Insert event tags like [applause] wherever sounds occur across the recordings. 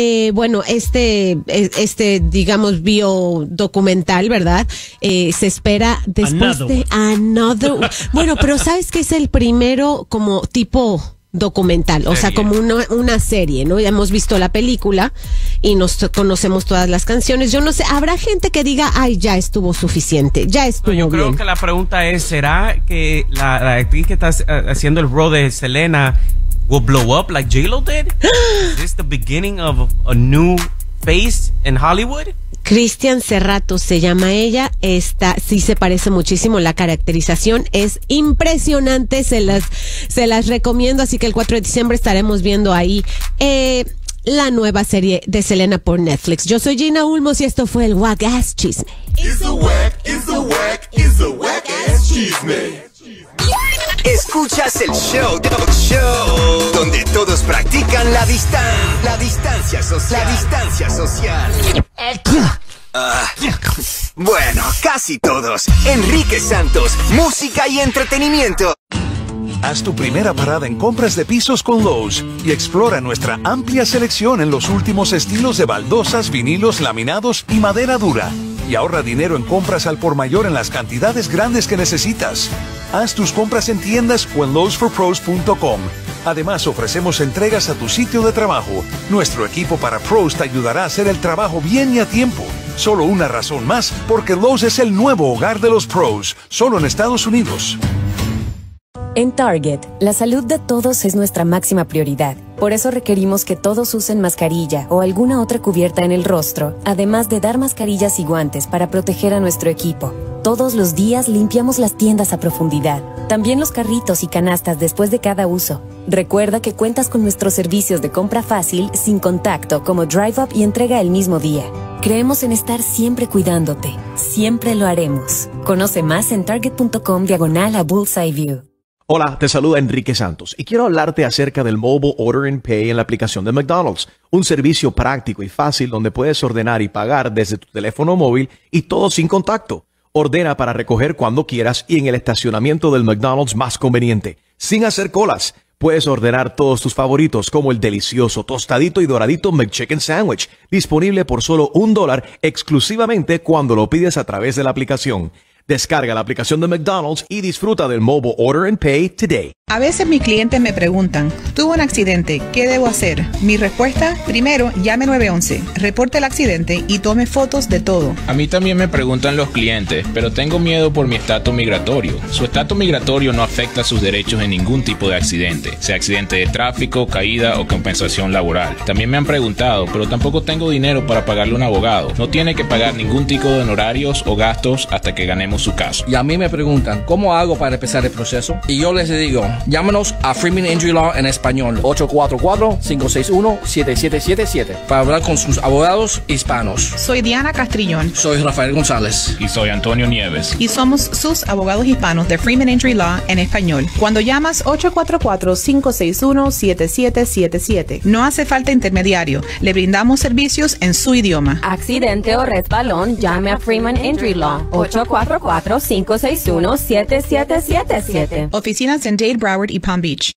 eh, bueno, este, este, digamos, bio documental, ¿verdad? Eh, se espera después de Another. [laughs] Bueno, pero ¿sabes que es el primero como tipo documental, o sea, como una, una serie, ¿no? Ya hemos visto la película y nos conocemos todas las canciones. Yo no sé, habrá gente que diga, ay, ya estuvo suficiente, ya estuvo Yo creo que la pregunta es, ¿será que la, la actriz que está eh, haciendo el rol de Selena will blow up like J-Lo did? [gasps] Is this the beginning of a new phase in Hollywood? Cristian Cerrato se llama ella. Esta sí se parece muchísimo. La caracterización es impresionante. Se las, se las recomiendo. Así que el 4 de diciembre estaremos viendo ahí eh, la nueva serie de Selena por Netflix. Yo soy Gina Ulmos y esto fue el Wack Ass Chisme. It's a whack, it's a whack, it's a whack ass chisme. Escuchas el show, Dog show, donde todos practican la distancia, la distancia social, la distancia social. Ah, bueno, casi todos. Enrique Santos, música y entretenimiento. Haz tu primera parada en compras de pisos con Lowe's y explora nuestra amplia selección en los últimos estilos de baldosas, vinilos, laminados y madera dura. Y ahorra dinero en compras al por mayor en las cantidades grandes que necesitas. Haz tus compras en tiendas o en lowesforpros.com. Además, ofrecemos entregas a tu sitio de trabajo. Nuestro equipo para pros te ayudará a hacer el trabajo bien y a tiempo. Solo una razón más, porque Lowe's es el nuevo hogar de los pros, solo en Estados Unidos. En Target, la salud de todos es nuestra máxima prioridad. Por eso requerimos que todos usen mascarilla o alguna otra cubierta en el rostro, además de dar mascarillas y guantes para proteger a nuestro equipo. Todos los días limpiamos las tiendas a profundidad, también los carritos y canastas después de cada uso. Recuerda que cuentas con nuestros servicios de compra fácil, sin contacto, como Drive Up y entrega el mismo día. Creemos en estar siempre cuidándote. Siempre lo haremos. Conoce más en target.com diagonal a Bullseye View. Hola, te saluda Enrique Santos y quiero hablarte acerca del Mobile Order and Pay en la aplicación de McDonald's, un servicio práctico y fácil donde puedes ordenar y pagar desde tu teléfono móvil y todo sin contacto. Ordena para recoger cuando quieras y en el estacionamiento del McDonald's más conveniente, sin hacer colas. Puedes ordenar todos tus favoritos como el delicioso tostadito y doradito McChicken Sandwich, disponible por solo un dólar exclusivamente cuando lo pides a través de la aplicación. Descarga la aplicación de McDonald's y disfruta del Mobile Order and Pay today. A veces mis clientes me preguntan, tuve un accidente, ¿qué debo hacer? Mi respuesta, primero, llame 911, reporte el accidente y tome fotos de todo. A mí también me preguntan los clientes, pero tengo miedo por mi estatus migratorio. Su estatus migratorio no afecta sus derechos en ningún tipo de accidente, sea accidente de tráfico, caída o compensación laboral. También me han preguntado, pero tampoco tengo dinero para pagarle a un abogado. No tiene que pagar ningún tipo de honorarios o gastos hasta que ganemos su caso. Y a mí me preguntan, ¿cómo hago para empezar el proceso? Y yo les digo, llámanos a Freeman Injury Law en español, 844-561-7777, para hablar con sus abogados hispanos. Soy Diana Castrillón Soy Rafael González. Y soy Antonio Nieves. y somos sus abogados hispanos de Freeman Injury Law en español. Cuando llamas 844-561-7777, no hace falta intermediario, le brindamos servicios en su idioma. Accidente o resbalón, llame a Freeman Injury Law 844-561-7777. Oficinas en Dade, Broward y Palm Beach.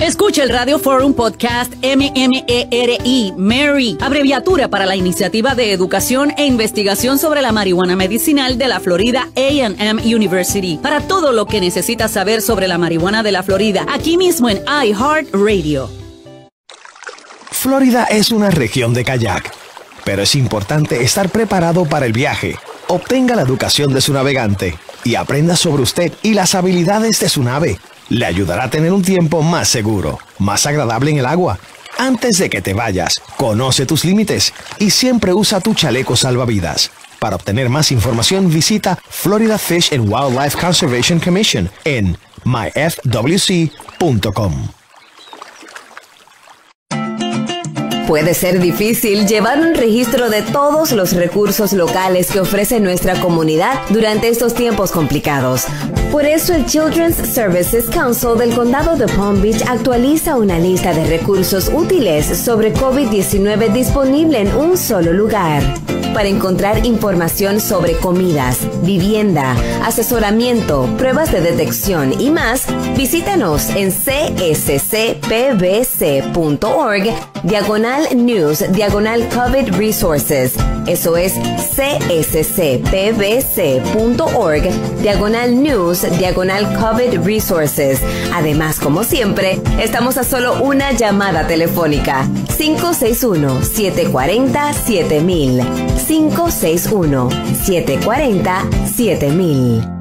Escucha el Radio Forum Podcast MMERI, Mary, abreviatura para la Iniciativa de Educación e Investigación sobre la Marihuana Medicinal de la Florida AM University. Para todo lo que necesitas saber sobre la marihuana de la Florida, aquí mismo en iHeartRadio. Florida es una región de kayak, pero es importante estar preparado para el viaje. Obtenga la educación de su navegante y aprenda sobre usted y las habilidades de su nave. Le ayudará a tener un tiempo más seguro, más agradable en el agua. Antes de que te vayas, conoce tus límites y siempre usa tu chaleco salvavidas. Para obtener más información visita Florida Fish and Wildlife Conservation Commission en myfwc.com. Puede ser difícil llevar un registro de todos los recursos locales que ofrece nuestra comunidad durante estos tiempos complicados. Por eso el Children's Services Council del Condado de Palm Beach actualiza una lista de recursos útiles sobre COVID-19 disponible en un solo lugar. Para encontrar información sobre comidas, vivienda, asesoramiento, pruebas de detección y más, visítanos en cscpbc.org, diagonal news, diagonal COVID resources. Eso es cscpbc.org, diagonal news, diagonal COVID resources. Además, como siempre, estamos a solo una llamada telefónica. 561-740-7000. 561-740-7000.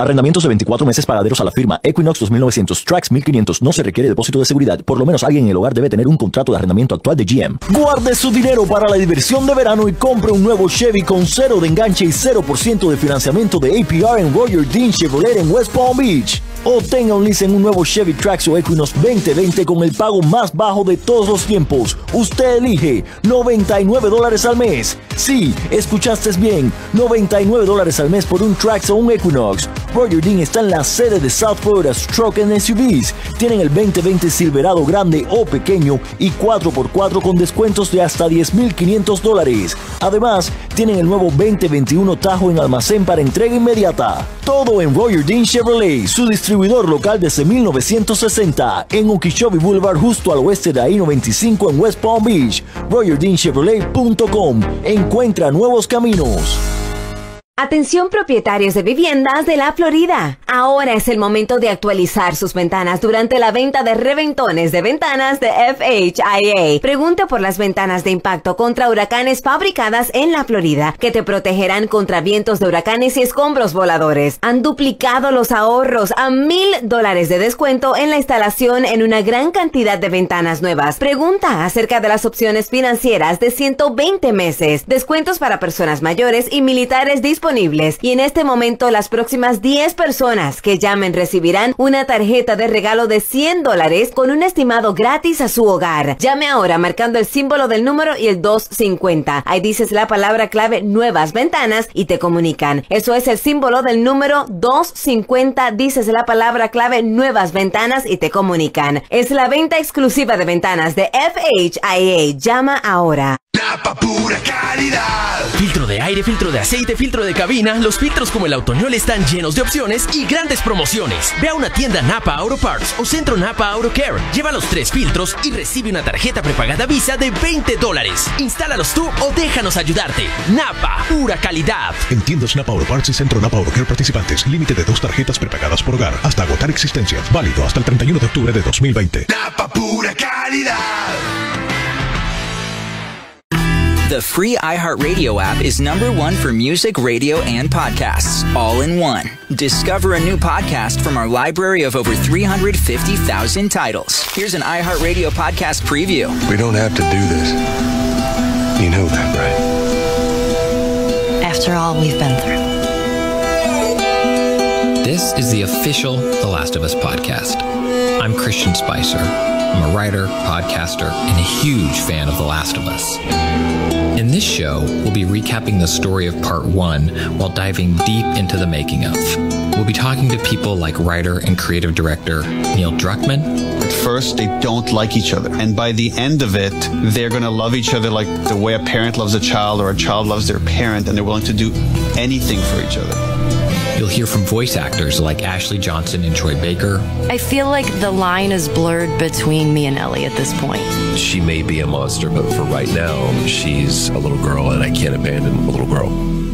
Arrendamientos de 24 meses pagaderos a la firma Equinox 2900 Trax 1500 no se requiere depósito de seguridad. Por lo menos alguien en el hogar debe tener un contrato de arrendamiento actual de GM. Guarde su dinero para la diversión de verano y compre un nuevo Chevy con cero de enganche y 0% de financiamiento de APR en Roger Dean Chevrolet en West Palm Beach. Obtenga un lease en un nuevo Chevy Trax o Equinox 2020 con el pago más bajo de todos los tiempos. Usted elige 99 dólares al mes. Sí, escuchaste bien, 99 dólares al mes por un Trax o un Equinox. Roger Dean está en la sede de South Florida Stroke and SUVs. Tienen el 2020 Silverado grande o pequeño y 4x4 con descuentos de hasta 10.500 dólares. Además, tienen el nuevo 2021 Tajo en almacén para entrega inmediata. Todo en Roger Dean Chevrolet, su distribuidor local desde 1960 en Okeechobee Boulevard justo al oeste de I-95 en West Palm Beach. RogerDeanChevrolet.com. Encuentra nuevos caminos. Atención propietarios de viviendas de la Florida. Ahora es el momento de actualizar sus ventanas durante la venta de reventones de ventanas de FHIA. Pregunte por las ventanas de impacto contra huracanes fabricadas en la Florida que te protegerán contra vientos de huracanes y escombros voladores. Han duplicado los ahorros a mil dólares de descuento en la instalación en una gran cantidad de ventanas nuevas. Pregunta acerca de las opciones financieras de 120 meses, descuentos para personas mayores y militares disponibles y en este momento las próximas 10 personas que llamen recibirán una tarjeta de regalo de 100 dólares con un estimado gratis a su hogar. Llame ahora marcando el símbolo del número y el 250. Ahí dices la palabra clave nuevas ventanas y te comunican. Eso es el símbolo del número 250. Dices la palabra clave nuevas ventanas y te comunican. Es la venta exclusiva de ventanas de FHIA. Llama ahora. Napa pura calidad. Filtro de aire, filtro de aceite, filtro de cabina. Los filtros como el Autoñol están llenos de opciones y grandes promociones. Ve a una tienda Napa Auto Parts o Centro Napa Auto Care. Lleva los tres filtros y recibe una tarjeta prepagada Visa de 20 dólares. Instálalos tú o déjanos ayudarte. Napa, pura calidad. En tiendas Napa Auto Parts y Centro Napa Auto Care participantes. Límite de dos tarjetas prepagadas por hogar hasta agotar existencias. Válido hasta el 31 de octubre de 2020. Napa pura calidad. The free iHeartRadio app is number one for music, radio, and podcasts, all in one. Discover a new podcast from our library of over 350,000 titles. Here's an iHeartRadio podcast preview. We don't have to do this. You know that, right? After all we've been through. This is the official The Last of Us podcast. I'm Christian Spicer. I'm a writer, podcaster, and a huge fan of The Last of Us. In this show, we'll be recapping the story of part one while diving deep into the making of. We'll be talking to people like writer and creative director Neil Druckmann. At first, they don't like each other. And by the end of it, they're going to love each other like the way a parent loves a child or a child loves their parent, and they're willing to do anything for each other. You'll hear from voice actors like Ashley Johnson and Troy Baker. I feel like the line is blurred between me and Ellie at this point. She may be a monster, but for right now, she's a little girl, and I can't abandon a little girl.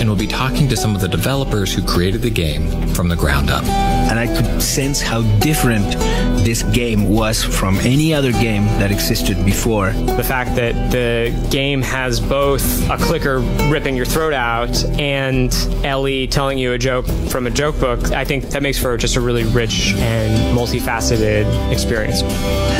And we'll be talking to some of the developers who created the game from the ground up. And I could sense how different this game was from any other game that existed before. The fact that the game has both a clicker ripping your throat out and Ellie telling you a joke from a joke book, I think that makes for just a really rich and multifaceted experience.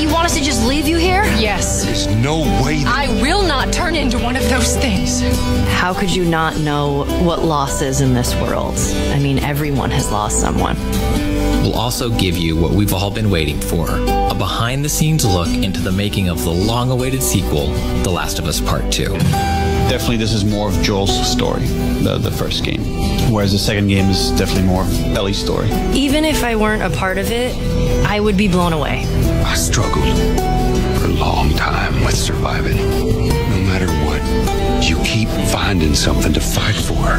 You want us to just leave you here? Yes. There's no way. I will not turn into one of those things. How could you not know what loss is in this world? I mean, everyone has lost someone. We'll also give you what we've all been waiting for a behind the scenes look into the making of the long awaited sequel, The Last of Us Part 2. Definitely, this is more of Joel's story, the, the first game. Whereas the second game is definitely more of Ellie's story. Even if I weren't a part of it, I would be blown away. I struggled for a long time with surviving. No matter what, you keep finding something to fight for.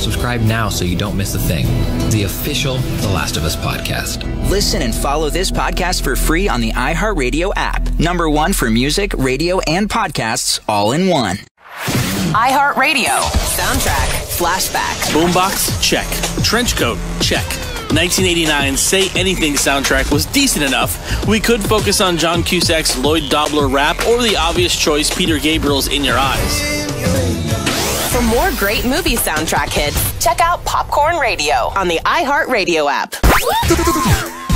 Subscribe now so you don't miss a thing. The official The Last of Us podcast. Listen and follow this podcast for free on the iHeartRadio app. Number one for music, radio, and podcasts all in one. iHeartRadio. Soundtrack. Flashback. Boombox? Check. Trench coat? Check. 1989 Say Anything soundtrack was decent enough. We could focus on John Cusack's Lloyd Dobler rap or the obvious choice Peter Gabriel's In Your Eyes. For more great movie soundtrack hits, check out Popcorn Radio on the iHeartRadio app.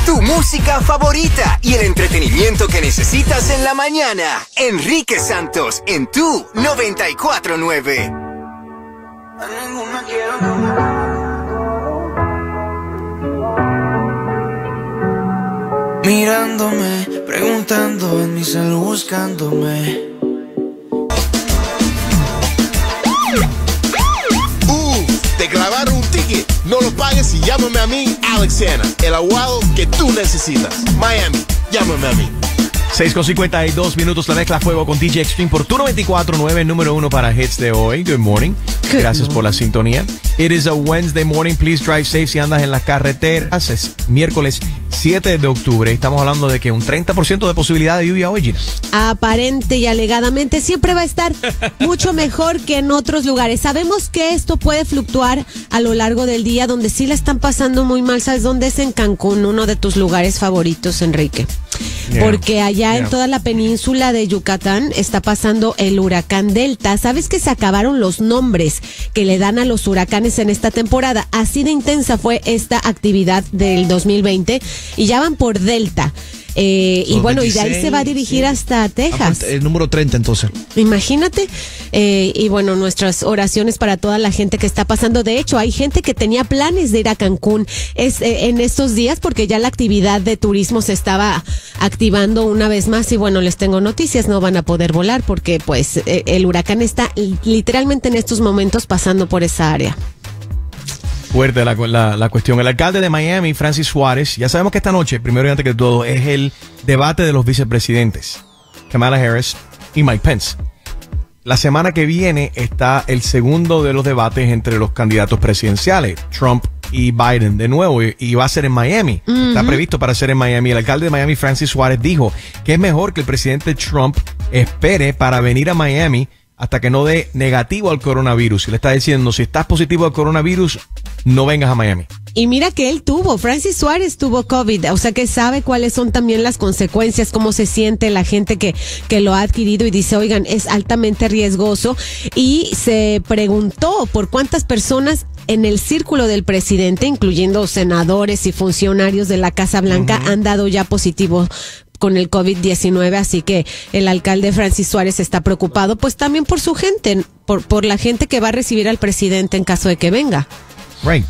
Tu música favorita y el entretenimiento que necesitas en la mañana. Enrique Santos en tu 949. Mirándome, preguntando en mi cel buscándome. Uh, te clavaron un ticket. No lo pagues y llámame a mí, Alex Sena, el abogado que tú necesitas. Miami, llámame a mí. 6 con 52 minutos la mezcla fuego con DJ Extreme por tu 94.9, número uno para hits de hoy. Good morning. Gracias por la sintonía. It is a Wednesday morning. Please drive safe si andas en las carreteras. Es miércoles 7 de octubre. Estamos hablando de que un 30% de posibilidad de lluvia hoy, Gina. aparente y alegadamente siempre va a estar [laughs] mucho mejor que en otros lugares. Sabemos que esto puede fluctuar a lo largo del día, donde sí la están pasando muy mal. ¿Sabes dónde es en Cancún, uno de tus lugares favoritos, Enrique? Yeah, Porque allá en toda la península de Yucatán está pasando el huracán Delta. ¿Sabes que se acabaron los nombres que le dan a los huracanes en esta temporada? Así de intensa fue esta actividad del 2020 y ya van por Delta. Eh, y bueno, y de ahí 26, se va a dirigir hasta Texas. El número 30 entonces. Imagínate. Eh, y bueno, nuestras oraciones para toda la gente que está pasando. De hecho, hay gente que tenía planes de ir a Cancún es, eh, en estos días porque ya la actividad de turismo se estaba activando una vez más. Y bueno, les tengo noticias, no van a poder volar porque pues eh, el huracán está literalmente en estos momentos pasando por esa área. Fuerte la, la- la cuestión. El alcalde de Miami, Francis Suárez, ya sabemos que esta noche, primero y antes que todo, es el debate de los vicepresidentes, Kamala Harris y Mike Pence. La semana que viene está el segundo de los debates entre los candidatos presidenciales, Trump y Biden, de nuevo, y, y va a ser en Miami. Está previsto para ser en Miami. El alcalde de Miami, Francis Suárez, dijo que es mejor que el presidente Trump espere para venir a Miami hasta que no dé negativo al coronavirus. Y le está diciendo, si estás positivo al coronavirus, no vengas a Miami. Y mira que él tuvo, Francis Suárez tuvo COVID, o sea que sabe cuáles son también las consecuencias, cómo se siente la gente que, que lo ha adquirido y dice, oigan, es altamente riesgoso. Y se preguntó por cuántas personas en el círculo del presidente, incluyendo senadores y funcionarios de la Casa Blanca, han dado ya positivo con el COVID-19, así que el alcalde Francis Suárez está preocupado, pues también por su gente, por, por la gente que va a recibir al presidente en caso de que venga. Right.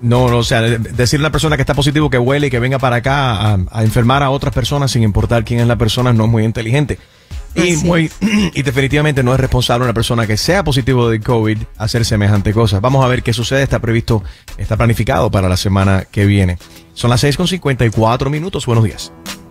No, no, o sea, de- decirle a una persona que está positivo que huele y que venga para acá a, a enfermar a otras personas sin importar quién es la persona no es muy inteligente. Y, muy, [clears throat] y definitivamente no es responsable una persona que sea positivo de COVID hacer semejante cosas. Vamos a ver qué sucede. Está previsto, está planificado para la semana que viene. Son las 6 con 54 minutos. Buenos días.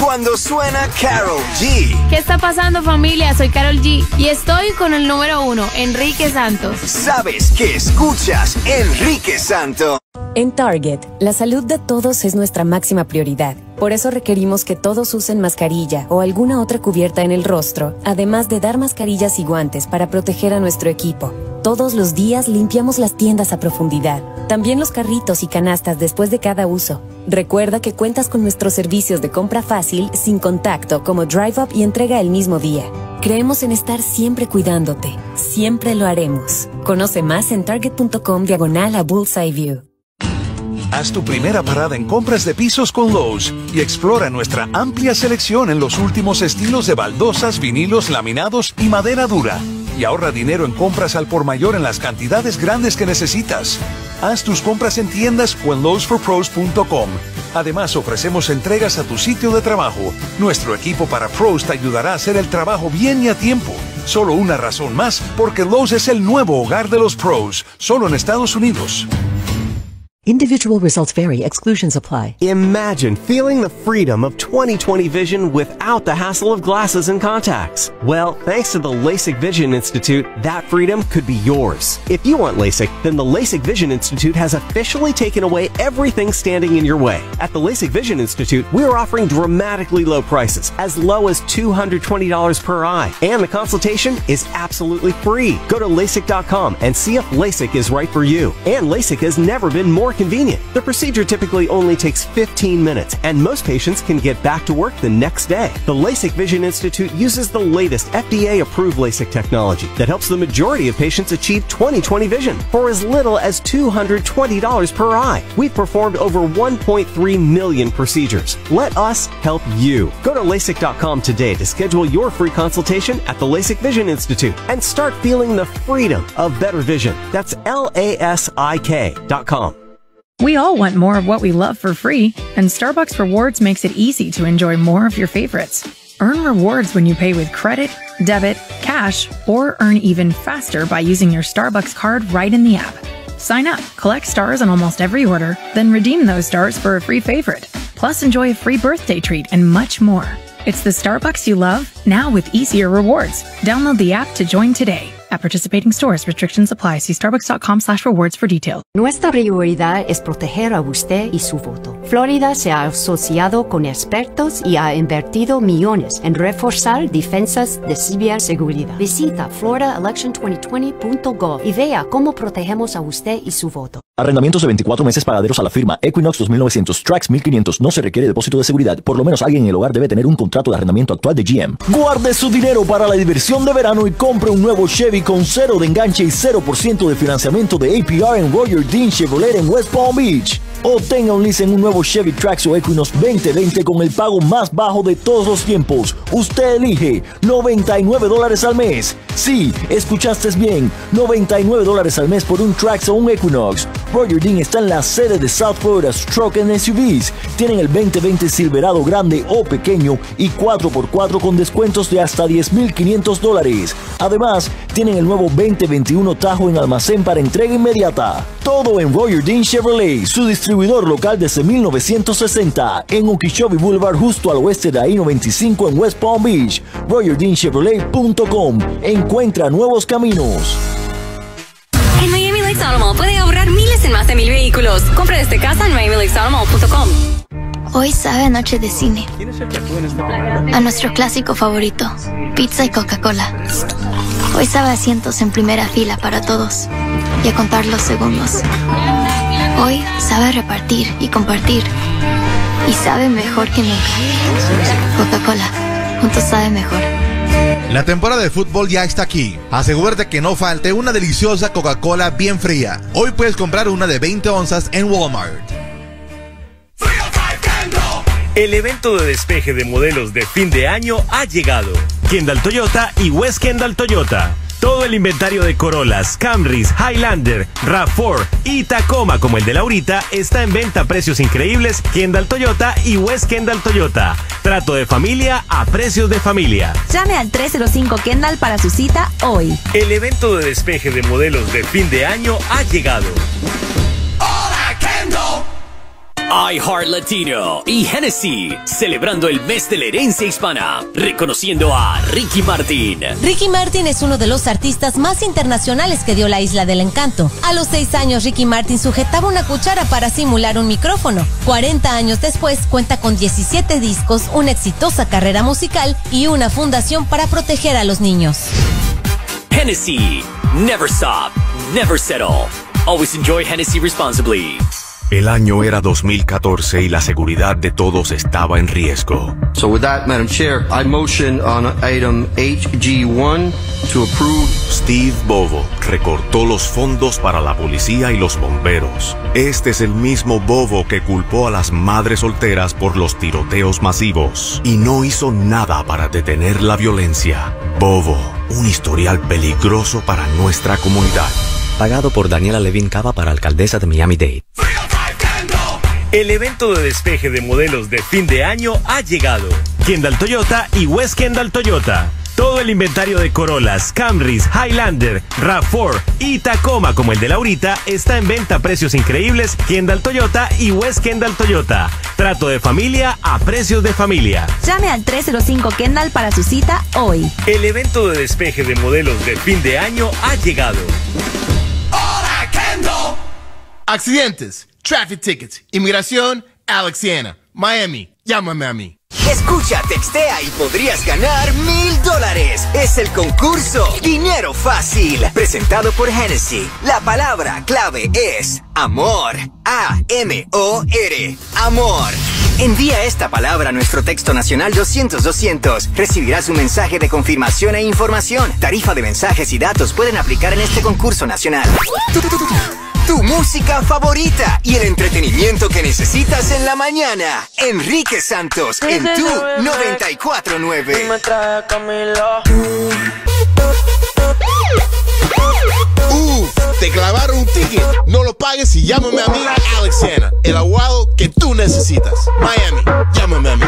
Cuando suena Carol G. ¿Qué está pasando familia? Soy Carol G y estoy con el número uno, Enrique Santos. Sabes que escuchas Enrique Santo. En Target, la salud de todos es nuestra máxima prioridad. Por eso requerimos que todos usen mascarilla o alguna otra cubierta en el rostro, además de dar mascarillas y guantes para proteger a nuestro equipo. Todos los días limpiamos las tiendas a profundidad, también los carritos y canastas después de cada uso. Recuerda que cuentas con nuestros servicios de compra fácil, sin contacto, como Drive Up y entrega el mismo día. Creemos en estar siempre cuidándote. Siempre lo haremos. Conoce más en target.com diagonal a Bullseye View. Haz tu primera parada en compras de pisos con Lowe's y explora nuestra amplia selección en los últimos estilos de baldosas, vinilos, laminados y madera dura. Y ahorra dinero en compras al por mayor en las cantidades grandes que necesitas. Haz tus compras en tiendas o en lowesforpros.com. Además, ofrecemos entregas a tu sitio de trabajo. Nuestro equipo para pros te ayudará a hacer el trabajo bien y a tiempo. Solo una razón más porque Lowe's es el nuevo hogar de los pros, solo en Estados Unidos. Individual results vary, exclusions apply. Imagine feeling the freedom of 2020 vision without the hassle of glasses and contacts. Well, thanks to the LASIK Vision Institute, that freedom could be yours. If you want LASIK, then the LASIK Vision Institute has officially taken away everything standing in your way. At the LASIK Vision Institute, we're offering dramatically low prices, as low as $220 per eye. And the consultation is absolutely free. Go to LASIK.com and see if LASIK is right for you. And LASIK has never been more convenient. The procedure typically only takes 15 minutes, and most patients can get back to work the next day. The LASIK Vision Institute uses the latest FDA approved LASIK technology that helps the majority of patients achieve 20/20 vision for as little as $220 per eye. We've performed over 1.3 million procedures. Let us help you. Go to LASIK.com today to schedule your free consultation at the LASIK Vision Institute and start feeling the freedom of better vision. That's L A S I K.com. We all want more of what we love for free, and Starbucks Rewards makes it easy to enjoy more of your favorites. Earn rewards when you pay with credit, debit, cash, or earn even faster by using your Starbucks card right in the app. Sign up, collect stars on almost every order, then redeem those stars for a free favorite. Plus, enjoy a free birthday treat and much more. It's the Starbucks you love, now with easier rewards. Download the app to join today. At participating stores, restrictions apply. See starbucks.com slash rewards for detail. Nuestra prioridad es proteger a usted y su voto. Florida se ha asociado con expertos y ha invertido millones en reforzar defensas de ciberseguridad. Visita floridaelection2020.gov y vea cómo protegemos a usted y su voto. Arrendamientos de 24 meses pagaderos a la firma Equinox 2900 Trax 1500. No se requiere depósito de seguridad. Por lo menos alguien en el hogar debe tener un contrato de arrendamiento actual de GM. Guarde su dinero para la diversión de verano y compre un nuevo Chevy con cero de enganche y 0% de financiamiento de APR en Roger Dean Chevrolet en West Palm Beach. O tenga un lease en un nuevo Chevy Trax o Equinox 2020 con el pago más bajo de todos los tiempos. Usted elige 99 dólares al mes. Sí, escuchaste bien, 99 dólares al mes por un Trax o un Equinox. Roger Dean está en la sede de South Florida Stroke en SUVs. Tienen el 2020 Silverado grande o pequeño y 4x4 con descuentos de hasta 10.500 dólares. Además, tienen el nuevo 2021 Tajo en almacén para entrega inmediata. Todo en Roger Dean Chevrolet, su distribuidor local desde 1960 en Okeechobee Boulevard justo al oeste de I-95 en West Palm Beach. RogerDeanChevrolet.com. Encuentra nuevos caminos. En Miami Lakes Automall puede ahorrar miles en más de mil vehículos. Compra desde casa en MiamiLakesAutomall.com. Hoy sabe a noche de cine. A nuestro clásico favorito, pizza y Coca-Cola. Hoy sabe asientos en primera fila para todos y a contar los segundos. Hoy sabe repartir y compartir. Y sabe mejor que nunca. Coca-Cola, juntos sabe mejor. La temporada de fútbol ya está aquí. Asegúrate que no falte una deliciosa Coca-Cola bien fría. Hoy puedes comprar una de 20 onzas en Walmart. El evento de despeje de modelos de fin de año ha llegado. Kendall Toyota y West Kendall Toyota. Todo el inventario de Corollas, Camrys, Highlander, RAV4 y Tacoma como el de Laurita está en venta a precios increíbles Kendall Toyota y West Kendall Toyota. Trato de familia a precios de familia. Llame al 305 Kendall para su cita hoy. El evento de despeje de modelos de fin de año ha llegado. iHeart Latino y Hennessy, celebrando el mes de la herencia hispana, reconociendo a Ricky Martin. Ricky Martin es uno de los artistas más internacionales que dio la Isla del Encanto. A los seis años, Ricky Martin sujetaba una cuchara para simular un micrófono. 40 años después, cuenta con 17 discos, una exitosa carrera musical y una fundación para proteger a los niños. Hennessy, never stop, never settle. Always enjoy Hennessy responsibly. El año era 2014 y la seguridad de todos estaba en riesgo. So with that, Madam Chair, I motion on item HG1 to approve. Steve Bovo recortó los fondos para la policía y los bomberos. Este es el mismo Bovo que culpó a las madres solteras por los tiroteos masivos y no hizo nada para detener la violencia. Bovo, un historial peligroso para nuestra comunidad. Pagado por Daniela Levin Cava para alcaldesa de Miami-Dade. El evento de despeje de modelos de fin de año ha llegado. Kendall Toyota y West Kendall Toyota. Todo el inventario de Corollas, Camrys, Highlander, RAV4 y Tacoma como el de Laurita está en venta a precios increíbles Kendall Toyota y West Kendall Toyota. Trato de familia a precios de familia. Llame al 305 Kendall para su cita hoy. El evento de despeje de modelos de fin de año ha llegado. ¡Hola, Kendall! Accidentes, traffic tickets, inmigración, Alexiana, Miami. Llámame a mí. Escucha, textea y podrías ganar mil dólares. Es el concurso Dinero Fácil, presentado por Hennessy. La palabra clave es amor. A-M-O-R. Amor. Envía esta palabra a nuestro texto nacional 200-200. Recibirás un mensaje de confirmación e información. Tarifa de mensajes y datos pueden aplicar en este concurso nacional. Tu música favorita y el entretenimiento que necesitas en la mañana. Enrique Santos en tu 949. Uh, te clavaron un ticket. No lo pagues y llámame a mí, Alexiana, el abogado que tú necesitas. Miami, llámame a mí.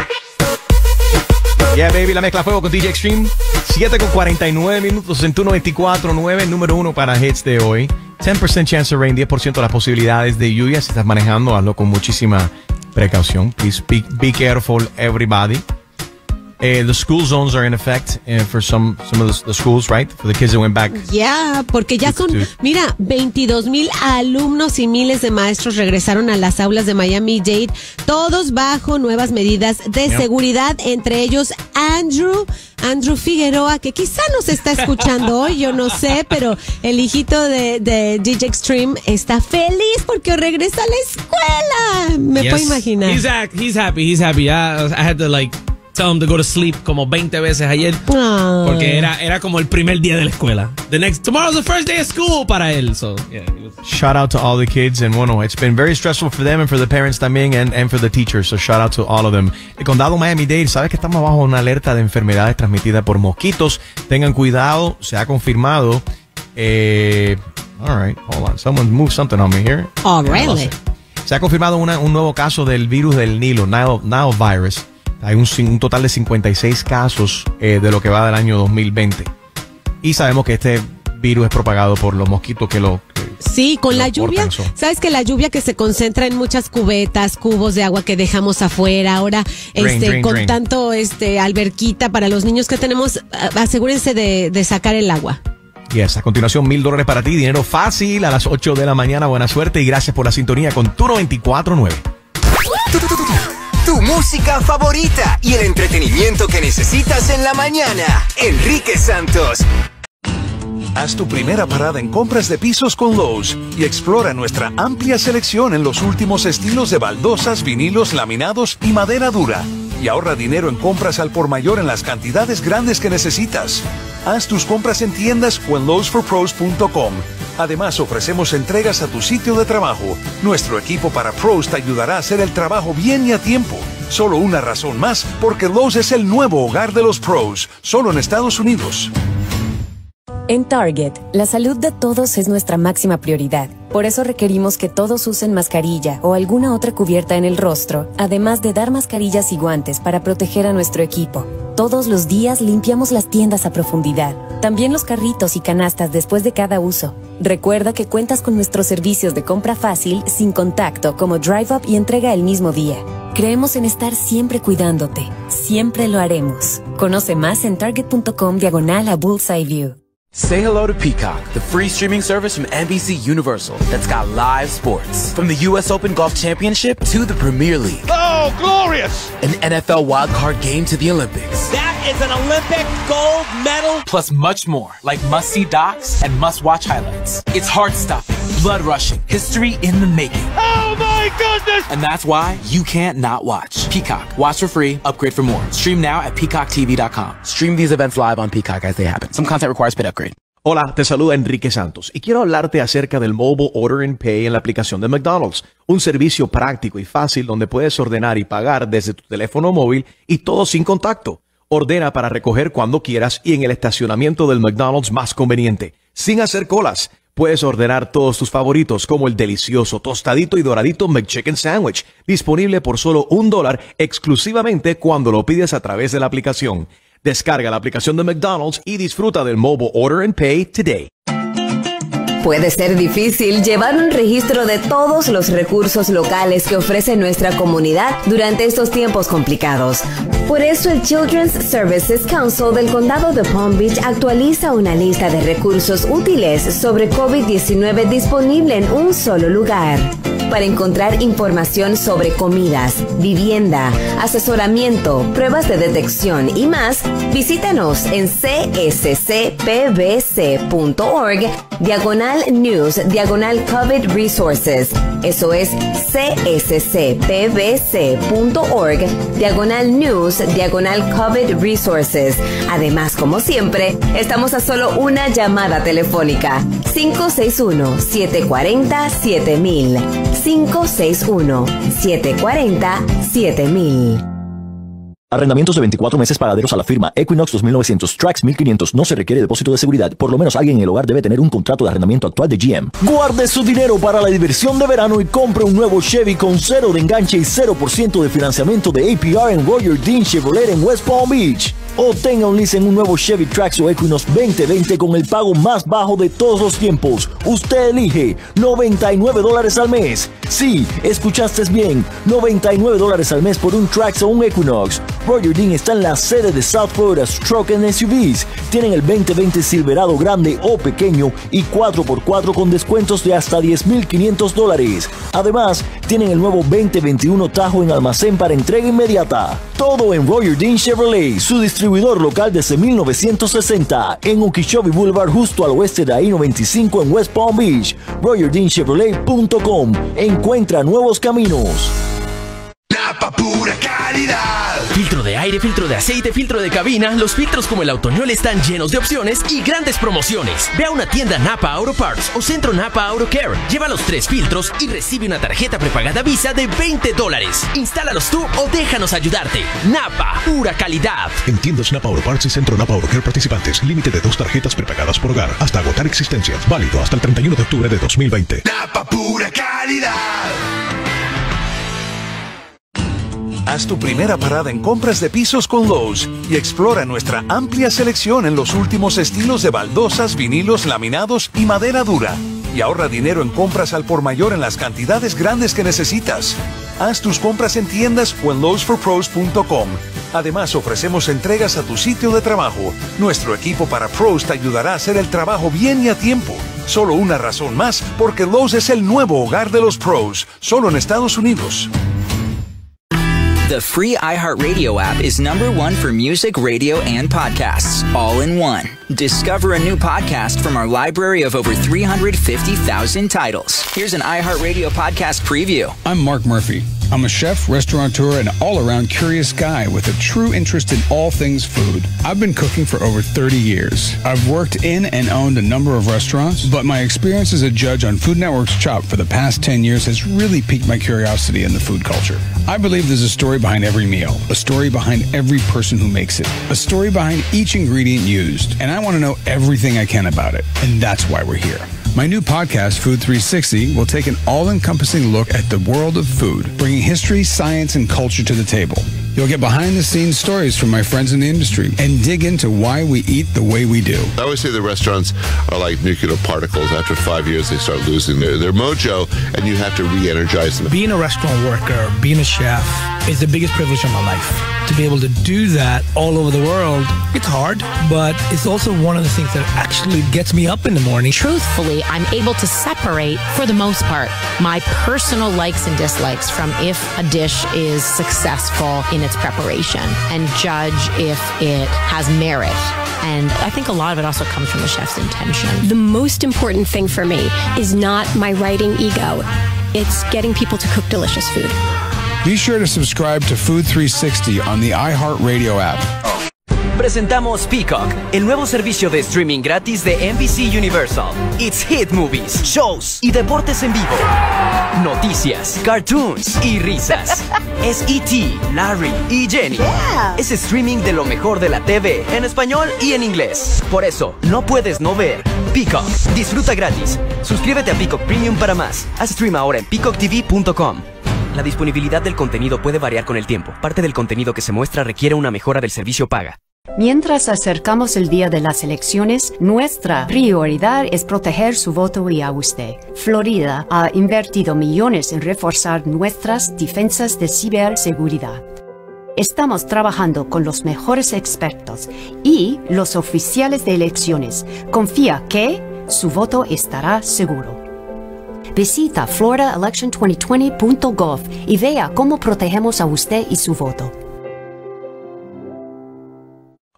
Yeah, baby, la mezcla fuego con DJ Extreme. 7 con 49 minutos en tu 94.9, número uno para hits de hoy. 10% chance of rain, 10% de las posibilidades de lluvia. Si estás manejando, hazlo con muchísima precaución. Please be careful, everybody. Uh, the school zones are in effect uh, for some some of the, the, schools, right? For the kids that went back. Ya, porque ya son, mira, 22 mil alumnos y miles de maestros regresaron a las aulas de Miami Dade, todos bajo nuevas medidas de yep. seguridad, entre ellos Andrew, Andrew Figueroa, que quizá nos está escuchando [laughs] hoy, yo no sé, pero el hijito de, de DJ Extreme está feliz porque regresa a la escuela. Me yes. puedo imaginar. He's, he's happy, he's happy. I, I had to like tell him to go to sleep como 20 veces ayer oh. porque era, era como el primer día de la escuela. The next tomorrow's the first day of school para él. So, yeah, shout out to all the kids and bueno, it's been very stressful for them and for the parents también and, and for the teachers. So shout out to all of them. El condado Miami-Dade, sabes que estamos bajo una alerta de enfermedades transmitidas por mosquitos. Tengan cuidado, se ha confirmado. Eh, all right, hold on. Someone moved something on me here. Oh, really? Se ha confirmado una, un nuevo caso del virus del Nilo, Nile, Nile virus. Hay un, un, total de 56 casos eh, de lo que va del año 2020. Y sabemos que este virus es propagado por los mosquitos que lo... Que, sí, con que la lluvia. portan. Sabes que la lluvia que se concentra en muchas cubetas, cubos de agua que dejamos afuera. Ahora, este, con tanto este asegúrense para los niños que tenemos, asegúrense de, de sacar el agua. Yes, a continuación, mil dólares para ti, dinero fácil a las 8 de la mañana. Buena suerte y gracias por la sintonía con tu 949. Tu música favorita y el entretenimiento que necesitas en la mañana. Enrique Santos. Haz tu primera parada en compras de pisos con Lowe's y explora nuestra amplia selección en los últimos estilos de baldosas, vinilos, laminados y madera dura. Y ahorra dinero en compras al por mayor en las cantidades grandes que necesitas. Haz tus compras en tiendas o en lowesforpros.com. Además, ofrecemos entregas a tu sitio de trabajo. Nuestro equipo para pros te ayudará a hacer el trabajo bien y a tiempo. Solo una razón más, porque Lowe's es el nuevo hogar de los pros, solo en Estados Unidos. En Target, la salud de todos es nuestra máxima prioridad. Por eso requerimos que todos usen mascarilla o alguna otra cubierta en el rostro, además de dar mascarillas y guantes para proteger a nuestro equipo. Todos los días limpiamos las tiendas a profundidad, también los carritos y canastas después de cada uso. Recuerda que cuentas con nuestros servicios de compra fácil, sin contacto, como Drive Up y entrega el mismo día. Creemos en estar siempre cuidándote. Siempre lo haremos. Conoce más en target.com diagonal a Bullseye View. Say hello to Peacock, the free streaming service from NBC Universal that's got live sports. From the US Open Golf Championship to the Premier League. Oh, glorious! An NFL wildcard game to the Olympics. That is an Olympic gold medal. Plus much more, like must-see docs and must-watch highlights. It's heart-stopping, blood-rushing, history in the making. Oh my goodness! And that's why you can't not watch. Peacock. Watch for free, upgrade for more. Stream now at peacocktv.com. Stream these events live on Peacock as they happen. Some content requires paid upgrade. Hola, te saluda Enrique Santos y quiero hablarte acerca del Mobile Order and Pay en la aplicación de McDonald's, un servicio práctico y fácil donde puedes ordenar y pagar desde tu teléfono móvil y todo sin contacto. Ordena para recoger cuando quieras y en el estacionamiento del McDonald's más conveniente, sin hacer colas. Puedes ordenar todos tus favoritos como el delicioso tostadito y doradito McChicken Sandwich, disponible por solo un dólar exclusivamente cuando lo pides a través de la aplicación. Descarga la aplicación de McDonald's y disfruta del Mobile Order and Pay today. Puede ser difícil llevar un registro de todos los recursos locales que ofrece nuestra comunidad durante estos tiempos complicados. Por eso el Children's Services Council del Condado de Palm Beach actualiza una lista de recursos útiles sobre COVID-19 disponible en un solo lugar. Para encontrar información sobre comidas, vivienda, asesoramiento, pruebas de detección y más, visítanos en cscpbc.org diagonal news diagonal COVID resources. Eso es cscpbc.org diagonal news diagonal COVID resources. Además, como siempre, estamos a solo una llamada telefónica. 561-740-7000. 561-740-7000. Arrendamientos de 24 meses pagaderos a la firma Equinox 2900 Trax 1500 no se requiere depósito de seguridad. Por lo menos alguien en el hogar debe tener un contrato de arrendamiento actual de GM. Guarde su dinero para la diversión de verano y compre un nuevo Chevy con cero de enganche y 0% de financiamiento de APR en Roger Dean Chevrolet en West Palm Beach. O tenga un lease en un nuevo Chevy Trax o Equinox 2020 con el pago más bajo de todos los tiempos. Usted elige 99 dólares al mes. Sí, escuchaste bien, 99 dólares al mes por un Trax o un Equinox. Roger Dean está en la sede de South Florida Stroke and SUVs. Tienen el 2020 Silverado grande o pequeño y 4x4 con descuentos de hasta 10.500 dólares. Además, tienen el nuevo 2021 Tajo en almacén para entrega inmediata. Todo en Roger Dean Chevrolet, su distribuidor local desde 1960 en Okeechobee Boulevard justo al oeste de I-95 en West Palm Beach. RogerDeanChevrolet.com. Encuentra nuevos caminos. Napa pura calidad. Filtro de aire, filtro de aceite, filtro de cabina. Los filtros como el Autoñol están llenos de opciones y grandes promociones. Ve a una tienda Napa Auto Parts o Centro Napa Auto Care. Lleva los tres filtros y recibe una tarjeta prepagada Visa de 20 dólares. Instálalos tú o déjanos ayudarte. Napa, pura calidad. En tiendas Napa Auto Parts y Centro Napa Auto Care participantes. Límite de dos tarjetas prepagadas por hogar hasta agotar existencias. Válido hasta el 31 de octubre de 2020. Napa pura calidad. Haz tu primera parada en compras de pisos con Lowe's y explora nuestra amplia selección en los últimos estilos de baldosas, vinilos, laminados y madera dura. Y ahorra dinero en compras al por mayor en las cantidades grandes que necesitas. Haz tus compras en tiendas o en lowesforpros.com. Además, ofrecemos entregas a tu sitio de trabajo. Nuestro equipo para pros te ayudará a hacer el trabajo bien y a tiempo. Solo una razón más, porque Lowe's es el nuevo hogar de los pros, solo en Estados Unidos. The free iHeartRadio app is number one for music, radio, and podcasts, all in one. Discover a new podcast from our library of over 350,000 titles. Here's an iHeartRadio podcast preview. I'm Mark Murphy. I'm a chef, restaurateur, and all around curious guy with a true interest in all things food. I've been cooking for over 30 years. I've worked in and owned a number of restaurants, but my experience as a judge on Food Network's Chop for the past 10 years has really piqued my curiosity in the food culture. I believe there's a story behind every meal, a story behind every person who makes it, a story behind each ingredient used, and I want to know everything I can about it. And that's why we're here. My new podcast, Food 360, will take an all encompassing look at the world of food, bringing history, science, and culture to the table. You'll get behind the scenes stories from my friends in the industry and dig into why we eat the way we do. I always say the restaurants are like nuclear particles. After five years, they start losing their, their mojo, and you have to re energize them. Being a restaurant worker, being a chef, is the biggest privilege of my life. To be able to do that all over the world, it's hard, but it's also one of the things that actually gets me up in the morning. Truthfully, I'm able to separate, for the most part, my personal likes and dislikes from if a dish is successful in its preparation and judge if it has merit. And I think a lot of it also comes from the chef's intention. The most important thing for me is not my writing ego. It's getting people to cook delicious food. Be sure to subscribe to Food 360 on the iHeartRadio app. Presentamos Peacock, el nuevo servicio de streaming gratis de NBC Universal. It's hit movies, shows y deportes en vivo. Noticias, cartoons y risas. [laughs] Es E.T., Larry y Jenny. Es streaming de lo mejor de la TV en español y en inglés. Por eso, no puedes no ver Peacock. Disfruta gratis. Suscríbete a Peacock Premium para más. Haz stream ahora en peacocktv.com. La disponibilidad del contenido puede variar con el tiempo. Parte del contenido que se muestra requiere una mejora del servicio paga. Mientras acercamos el día de las elecciones, nuestra prioridad es proteger su voto y a usted. Florida ha invertido millones en reforzar nuestras defensas de ciberseguridad. Estamos trabajando con los mejores expertos y los oficiales de elecciones. Confía que su voto estará seguro. Visita floridaelection2020.gov y vea cómo protegemos a usted y su voto.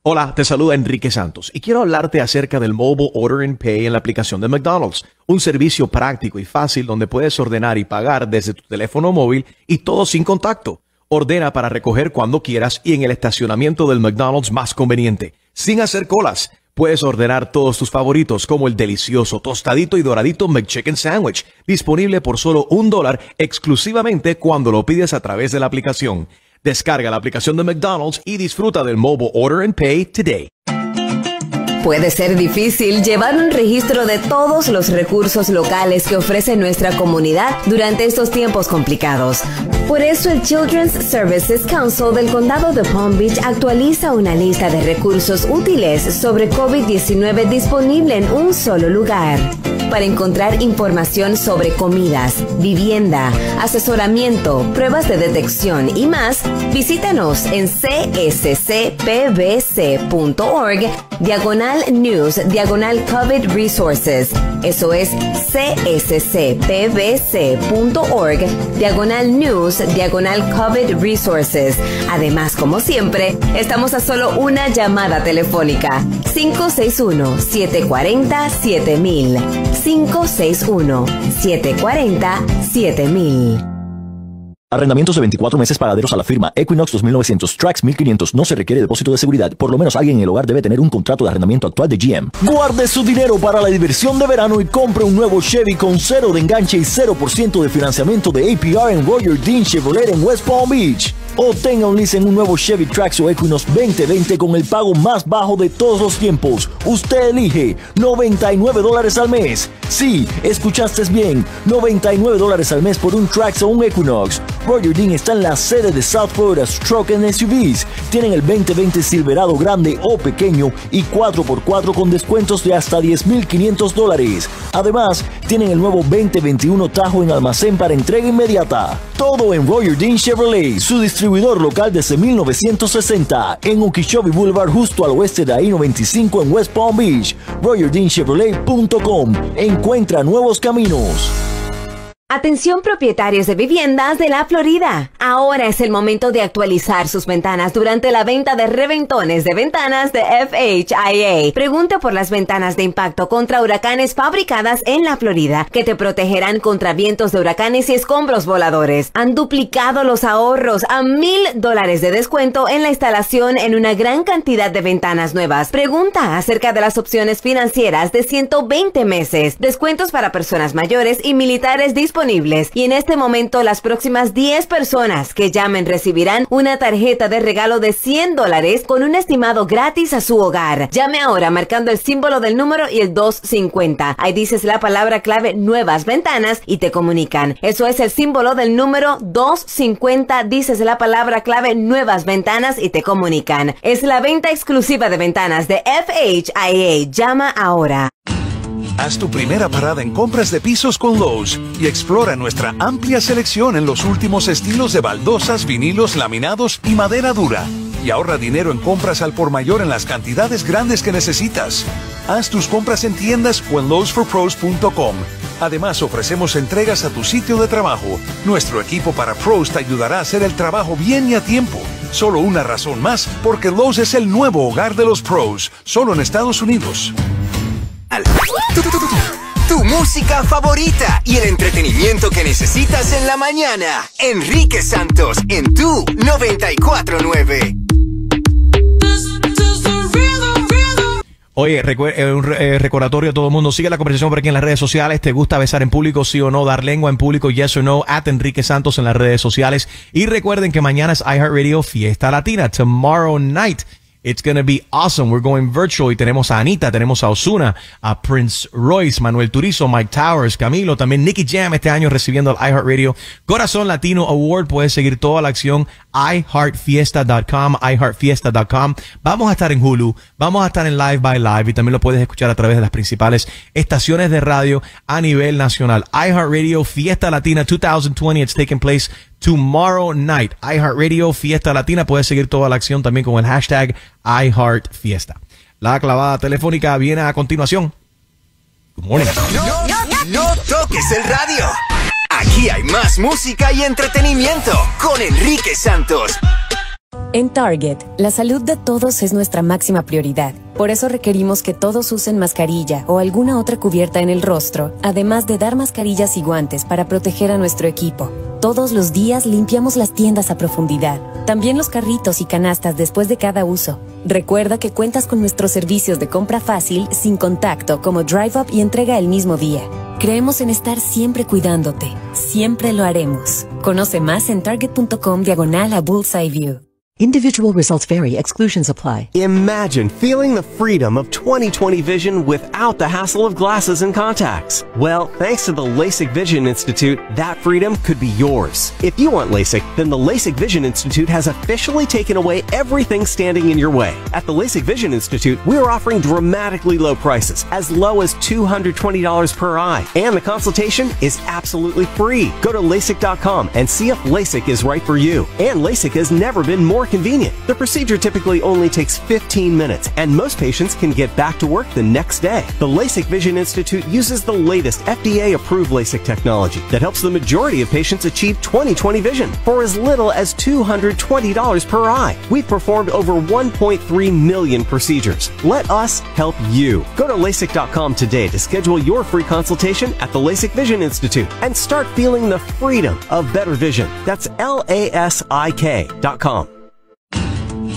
Hola, te saluda Enrique Santos y quiero hablarte acerca del Mobile Order and Pay en la aplicación de McDonald's, un servicio práctico y fácil donde puedes ordenar y pagar desde tu teléfono móvil y todo sin contacto. Ordena para recoger cuando quieras y en el estacionamiento del McDonald's más conveniente, sin hacer colas. Puedes ordenar todos tus favoritos como el delicioso tostadito y doradito McChicken Sandwich, disponible por solo un dólar exclusivamente cuando lo pides a través de la aplicación. Descarga la aplicación de McDonald's y disfruta del Mobile Order and Pay today. Puede ser difícil llevar un registro de todos los recursos locales que ofrece nuestra comunidad durante estos tiempos complicados. Por eso el Children's Services Council del Condado de Palm Beach actualiza una lista de recursos útiles sobre COVID-19 disponible en un solo lugar. Para encontrar información sobre comidas, vivienda, asesoramiento, pruebas de detección y más, visítanos en cscpbc.org diagonal news diagonal COVID resources. Eso es cscpbc.org diagonal news diagonal COVID resources. Además, como siempre, estamos a solo una llamada telefónica. 561-740-7000. 561-740-7000. Arrendamientos de 24 meses pagaderos a la firma Equinox 2900 Trax 1500 no se requiere depósito de seguridad. Por lo menos alguien en el hogar debe tener un contrato de arrendamiento actual de GM. Guarde su dinero para la diversión de verano y compre un nuevo Chevy con cero de enganche y 0% de financiamiento de APR en Roger Dean Chevrolet en West Palm Beach. Obtenga un lease en un nuevo Chevy Trax o Equinox 2020 con el pago más bajo de todos los tiempos. Usted elige 99 dólares al mes. Sí, escuchaste bien, 99 dólares al mes por un Trax o un Equinox. Roger Dean está en la sede de South Florida Stroke and SUVs. Tienen el 2020 Silverado grande o pequeño y 4x4 con descuentos de hasta 10.500 dólares. Además, tienen el nuevo 2021 Tajo en almacén para entrega inmediata. Todo en Roger Dean Chevrolet, su distribuidor local desde 1960 en Okeechobee Boulevard justo al oeste de I-95 en West Palm Beach. RogerDeanChevrolet.com. Encuentra nuevos caminos. Atención propietarios de viviendas de la Florida. Ahora es el momento de actualizar sus ventanas durante la venta de reventones de ventanas de FHIA. Pregunte por las ventanas de impacto contra huracanes fabricadas en la Florida que te protegerán contra vientos de huracanes y escombros voladores. Han duplicado los ahorros a mil dólares de descuento en la instalación en una gran cantidad de ventanas nuevas. Pregunta acerca de las opciones financieras de 120 meses, descuentos para personas mayores y militares disponibles y en este momento las próximas 10 personas que llamen recibirán una tarjeta de regalo de 100 dólares con un estimado gratis a su hogar. Llame ahora marcando el símbolo del número y el 250. Ahí dices la palabra clave nuevas ventanas y te comunican. Eso es el símbolo del número 250. Dices la palabra clave nuevas ventanas y te comunican. Es la venta exclusiva de ventanas de FHIA. Llama ahora. Haz tu primera parada en compras de pisos con Lowe's y explora nuestra amplia selección en los últimos estilos de baldosas, vinilos, laminados y madera dura. Y ahorra dinero en compras al por mayor en las cantidades grandes que necesitas. Haz tus compras en tiendas o en lowesforpros.com. Además, ofrecemos entregas a tu sitio de trabajo. Nuestro equipo para pros te ayudará a hacer el trabajo bien y a tiempo. Solo una razón más, porque Lowe's es el nuevo hogar de los pros, solo en Estados Unidos. Tu, tu, música favorita y el entretenimiento que necesitas en la mañana. Enrique Santos en tu 949. Oye, eh, un eh, recordatorio a todo el mundo. Sigue la conversación por aquí en las redes sociales. ¿Te gusta besar en público, sí o no? Dar lengua en público, yes o no. At Enrique Santos en las redes sociales. Y recuerden que mañana es iHeartRadio Fiesta Latina. Tomorrow night It's going to be awesome. We're going virtual y tenemos a Anita, tenemos a Osuna, a Prince Royce, Manuel Turizo, Mike Towers, Camilo, también Nicky Jam este año recibiendo el iHeartRadio Corazón Latino Award. Puedes seguir toda la acción iHeartFiesta.com, iHeartFiesta.com. Vamos a estar en Hulu, vamos a estar en Live by Live y también lo puedes escuchar a través de las principales estaciones de radio a nivel nacional. iHeartRadio Fiesta Latina 2020. It's taking place tomorrow night. iHeartRadio Fiesta Latina. Puedes seguir toda la acción también con el hashtag iHeartFiesta. La clavada telefónica viene a continuación. Good morning. No, toques el radio. Aquí hay más música y entretenimiento con Enrique Santos. En Target, la salud de todos es nuestra máxima prioridad. Por eso requerimos que todos usen mascarilla o alguna otra cubierta en el rostro, además de dar mascarillas y guantes para proteger a nuestro equipo. Todos los días limpiamos las tiendas a profundidad, también los carritos y canastas después de cada uso. Recuerda que cuentas con nuestros servicios de compra fácil, sin contacto, como Drive Up y entrega el mismo día. Creemos en estar siempre cuidándote. Siempre lo haremos. Conoce más en target.com diagonal a Bullseye View. Individual results vary, exclusions apply. Imagine feeling the freedom of 2020 vision without the hassle of glasses and contacts. Well, thanks to the LASIK Vision Institute, that freedom could be yours. If you want LASIK, then the LASIK Vision Institute has officially taken away everything standing in your way. At the LASIK Vision Institute, we're offering dramatically low prices, as low as $220 per eye. And the consultation is absolutely free. Go to LASIK.com and see if LASIK is right for you. And LASIK has never been more convenient. The procedure typically only takes 15 minutes, and most patients can get back to work the next day. The LASIK Vision Institute uses the latest FDA approved LASIK technology that helps the majority of patients achieve 20/20 vision for as little as $220 per eye. We've performed over 1.3 million procedures. Let us help you. Go to LASIK.com today to schedule your free consultation at the LASIK Vision Institute and start feeling the freedom of better vision. That's L A S I K.com.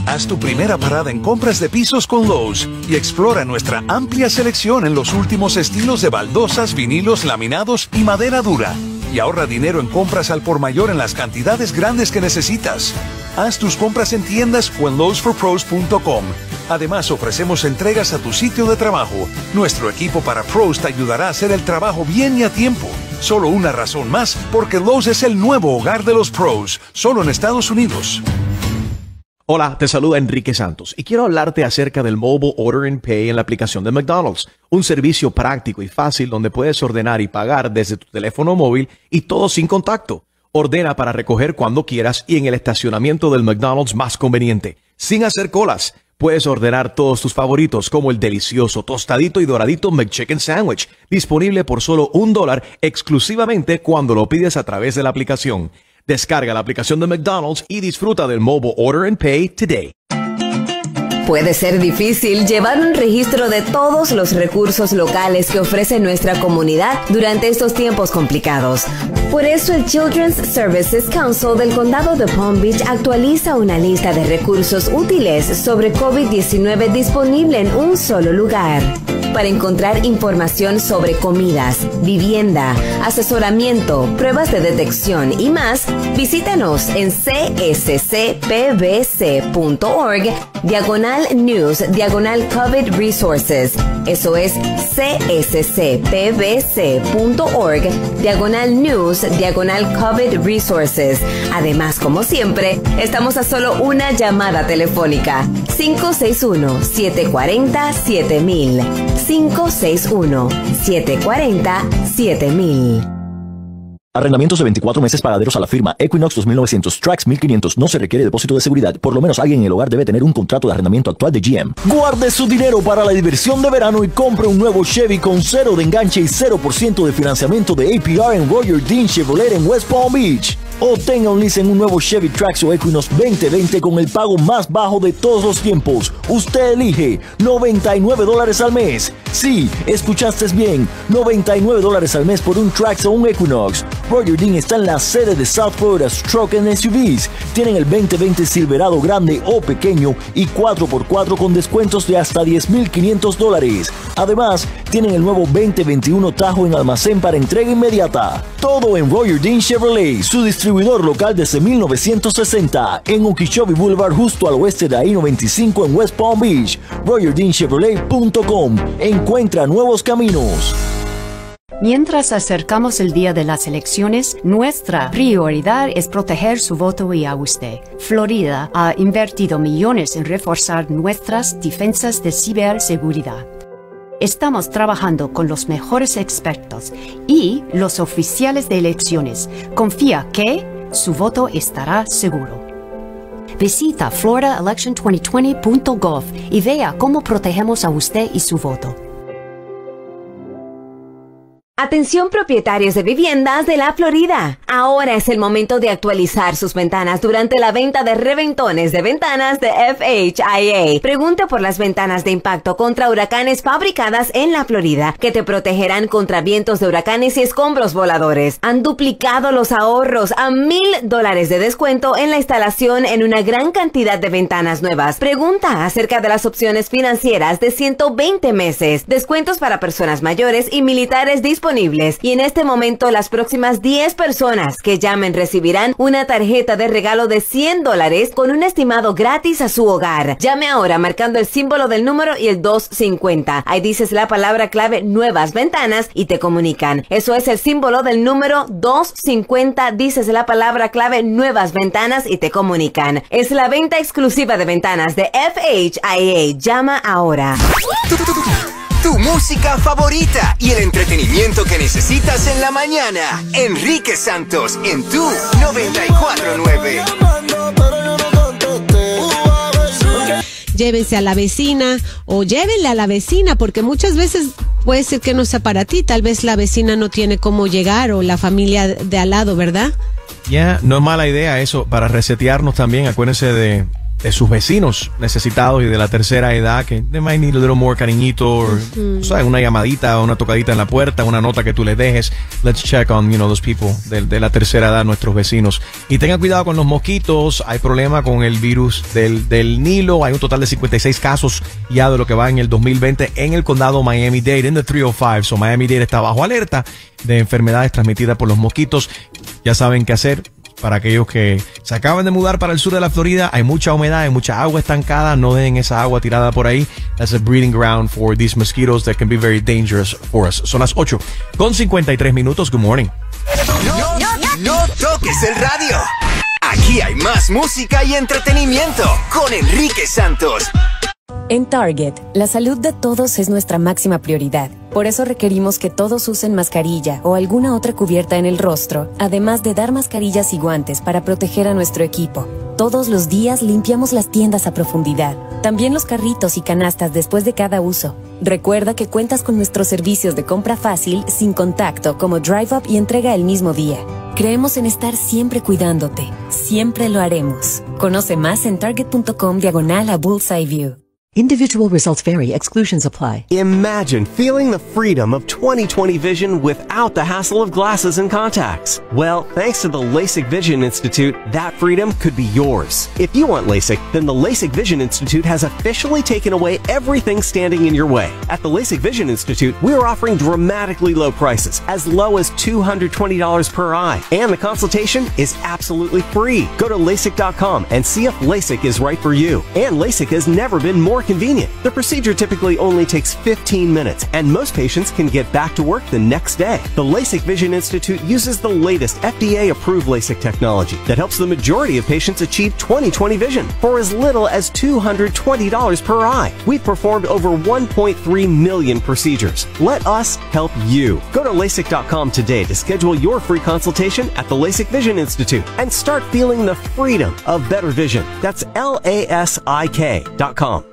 Haz tu primera parada en compras de pisos con Lowe's y explora nuestra amplia selección en los últimos estilos de baldosas, vinilos, laminados y madera dura. Y ahorra dinero en compras al por mayor en las cantidades grandes que necesitas. Haz tus compras en tiendas o en lowesforpros.com. Además, ofrecemos entregas a tu sitio de trabajo. Nuestro equipo para pros te ayudará a hacer el trabajo bien y a tiempo. Solo una razón más, porque Lowe's es el nuevo hogar de los pros, solo en Estados Unidos. Hola, te saluda Enrique Santos y quiero hablarte acerca del Mobile Order and Pay en la aplicación de McDonald's, un servicio práctico y fácil donde puedes ordenar y pagar desde tu teléfono móvil y todo sin contacto. Ordena para recoger cuando quieras y en el estacionamiento del McDonald's más conveniente, sin hacer colas. Puedes ordenar todos tus favoritos como el delicioso tostadito y doradito McChicken Sandwich, disponible por solo un dólar exclusivamente cuando lo pides a través de la aplicación. Descarga la aplicación de McDonald's y disfruta del Mobile Order and Pay today. Puede ser difícil llevar un registro de todos los recursos locales que ofrece nuestra comunidad durante estos tiempos complicados. Por eso el Children's Services Council del Condado de Palm Beach actualiza una lista de recursos útiles sobre COVID-19 disponible en un solo lugar. Para encontrar información sobre comidas, vivienda, asesoramiento, pruebas de detección y más, visítanos en cscpbc.org diagonal news diagonal COVID resources. Eso es cscpbc.org diagonal news diagonal COVID resources. Además, como siempre, estamos a solo una llamada telefónica. 561-740-7000. 561-740-7000. Arrendamientos de 24 meses pagaderos a la firma Equinox 2900 Trax 1500 no se requiere depósito de seguridad. Por lo menos alguien en el hogar debe tener un contrato de arrendamiento actual de GM. Guarde su dinero para la diversión de verano y compre un nuevo Chevy con cero de enganche y 0% de financiamiento de APR en Roger Dean Chevrolet en West Palm Beach. Obtenga un lease en un nuevo Chevy Trax o Equinox 2020 con el pago más bajo de todos los tiempos. Usted elige 99 dólares al mes. Sí, escuchaste bien, 99 dólares al mes por un Trax o un Equinox. Roger Dean está en la sede de South Florida Stroke and SUVs. Tienen el 2020 Silverado grande o pequeño y 4x4 con descuentos de hasta 10.500 dólares. Además, tienen el nuevo 2021 Tajo en almacén para entrega inmediata. Todo en Roger Dean Chevrolet, su distribuidor local desde 1960, en Okeechobee Boulevard justo al oeste de I-95 en West Palm Beach. RogerDeanChevrolet.com. Encuentra nuevos caminos. Mientras acercamos el día de las elecciones, nuestra prioridad es proteger su voto y a usted. Florida ha invertido millones en reforzar nuestras defensas de ciberseguridad. Estamos trabajando con los mejores expertos y los oficiales de elecciones. Confía que su voto estará seguro. Visita floridaelection2020.gov y vea cómo protegemos a usted y su voto. Atención propietarios de viviendas de la Florida. Ahora es el momento de actualizar sus ventanas durante la venta de reventones de ventanas de FHIA. Pregunte por las ventanas de impacto contra huracanes fabricadas en la Florida que te protegerán contra vientos de huracanes y escombros voladores. Han duplicado los ahorros a mil dólares de descuento en la instalación en una gran cantidad de ventanas nuevas. Pregunta acerca de las opciones financieras de 120 meses, descuentos para personas mayores y militares disponibles y en este momento las próximas 10 personas que llamen recibirán una tarjeta de regalo de 100 dólares con un estimado gratis a su hogar. Llame ahora marcando el símbolo del número y el 250. Ahí dices la palabra clave nuevas ventanas y te comunican. Eso es el símbolo del número 250. Dices la palabra clave nuevas ventanas y te comunican. Es la venta exclusiva de ventanas de FHIA. Llama ahora tu música favorita y el entretenimiento que necesitas en la mañana. Enrique Santos en tu 949. Llévense a la vecina o llévenle a la vecina porque muchas veces puede ser que no sea para ti, tal vez la vecina no tiene cómo llegar o la familia de al lado, ¿verdad? Ya, no es mala idea eso para resetearnos también. Acuérdense de de sus vecinos necesitados y de la tercera edad que they might need a little more cariñito, o ¿sabes? una llamadita, una tocadita en la puerta, una nota que tú les dejes. Let's check on, you know, those people de, de la tercera edad, nuestros vecinos. Y tengan cuidado con los mosquitos, hay problema con el virus del, del Nilo, hay un total de 56 casos ya de lo que va en el 2020 en el condado Miami-Dade, en the 305. So Miami-Dade está bajo alerta de enfermedades transmitidas por los mosquitos. Ya saben qué hacer, para aquellos que se acaban de mudar para el sur de la Florida, hay mucha humedad, hay mucha agua estancada, no dejen esa agua tirada por ahí. That's a breeding ground for these mosquitoes that can be very dangerous for us. Son las 8 con 53 minutos. Good morning. No, toques el radio. Aquí hay más música y entretenimiento con Enrique Santos. En Target, la salud de todos es nuestra máxima prioridad. Por eso requerimos que todos usen mascarilla o alguna otra cubierta en el rostro, además de dar mascarillas y guantes para proteger a nuestro equipo. Todos los días limpiamos las tiendas a profundidad, también los carritos y canastas después de cada uso. Recuerda que cuentas con nuestros servicios de compra fácil, sin contacto, como Drive Up y entrega el mismo día. Creemos en estar siempre cuidándote. Siempre lo haremos. Conoce más en target.com diagonal a Bullseye View. Individual results vary, exclusions apply. Imagine feeling the freedom of 2020 vision without the hassle of glasses and contacts. Well, thanks to the LASIK Vision Institute, that freedom could be yours. If you want LASIK, then the LASIK Vision Institute has officially taken away everything standing in your way. At the LASIK Vision Institute, we're offering dramatically low prices, as low as $220 per eye. And the consultation is absolutely free. Go to LASIK.com and see if LASIK is right for you. And LASIK has never been more convenient. The procedure typically only takes 15 minutes, and most patients can get back to work the next day. The LASIK Vision Institute uses the latest FDA approved LASIK technology that helps the majority of patients achieve 20/20 vision for as little as $220 per eye. We've performed over 1.3 million procedures. Let us help you. Go to LASIK.com today to schedule your free consultation at the LASIK Vision Institute and start feeling the freedom of better vision. That's L A S I K.com.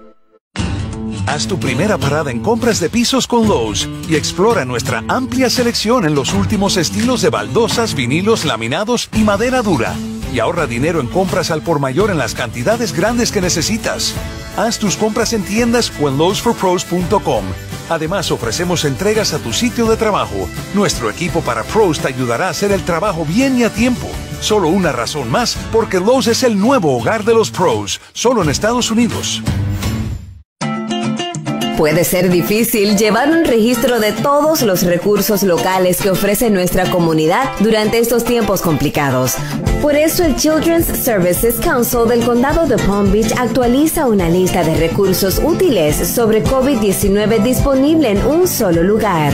Haz tu primera parada en compras de pisos con Lowe's y explora nuestra amplia selección en los últimos estilos de baldosas, vinilos, laminados y madera dura. Y ahorra dinero en compras al por mayor en las cantidades grandes que necesitas. Haz tus compras en tiendas o en lowesforpros.com. Además, ofrecemos entregas a tu sitio de trabajo. Nuestro equipo para pros te ayudará a hacer el trabajo bien y a tiempo. Solo una razón más, porque Lowe's es el nuevo hogar de los pros, solo en Estados Unidos. Puede ser difícil llevar un registro de todos los recursos locales que ofrece nuestra comunidad durante estos tiempos complicados. Por eso el Children's Services Council del Condado de Palm Beach actualiza una lista de recursos útiles sobre COVID-19 disponible en un solo lugar.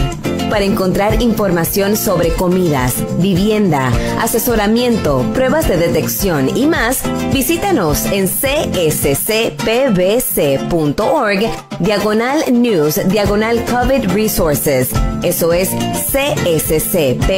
Para encontrar información sobre comidas, vivienda, asesoramiento, pruebas de detección y más, visítanos en cscpbc.org, diagonal news, diagonal COVID resources. Eso es cscpbc.org,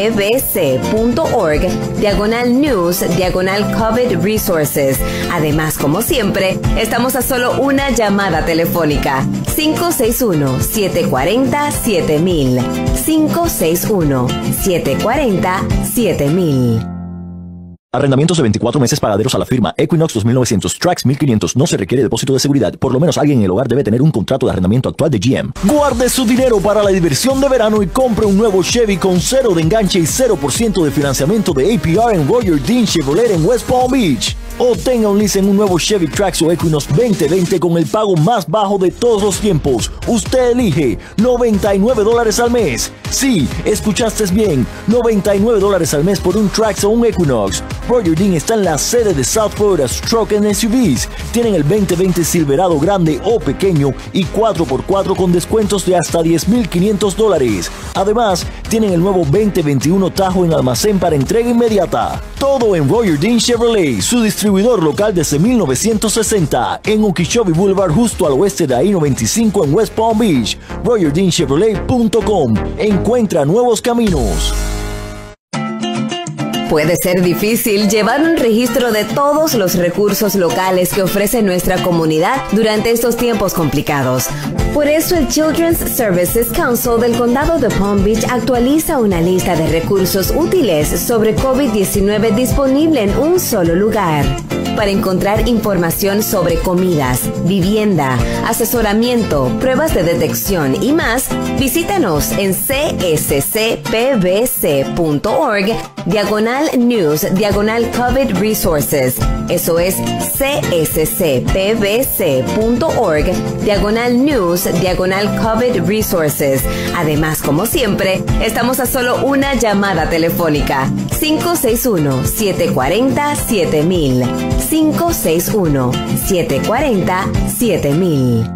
diagonal news, diagonal COVID resources. Además, como siempre, estamos a solo una llamada telefónica. 561-740-7000. 561-740-7000. Arrendamientos de 24 meses pagaderos a la firma Equinox 2900 Trax 1500 no se requiere depósito de seguridad. Por lo menos alguien en el hogar debe tener un contrato de arrendamiento actual de GM. Guarde su dinero para la diversión de verano y compre un nuevo Chevy con cero de enganche y 0% de financiamiento de APR en Roger Dean Chevrolet en West Palm Beach. O tenga un lease en un nuevo Chevy Trax o Equinox 2020 con el pago más bajo de todos los tiempos. Usted elige 99 dólares al mes. Sí, escuchaste bien, 99 dólares al mes por un Trax o un Equinox. Roger Dean está en la sede de South Florida Stroke and SUVs. Tienen el 2020 Silverado grande o pequeño y 4x4 con descuentos de hasta 10.500 dólares. Además, tienen el nuevo 2021 Tajo en almacén para entrega inmediata. Todo en Roger Dean Chevrolet, su distribuidor local desde 1960 en Okeechobee Boulevard justo al oeste de I-95 en West Palm Beach. RogerDeanChevrolet.com. Encuentra nuevos caminos. Puede ser difícil llevar un registro de todos los recursos locales que ofrece nuestra comunidad durante estos tiempos complicados. Por eso el Children's Services Council del Condado de Palm Beach actualiza una lista de recursos útiles sobre COVID-19 disponible en un solo lugar. Para encontrar información sobre comidas, vivienda, asesoramiento, pruebas de detección y más, visítanos en cscpbc.org, diagonal news, diagonal COVID resources. Eso es cscpbc.org, diagonal news, diagonal COVID resources. Además, como siempre, estamos a solo una llamada telefónica. 561-740-7000. 561-740-7000.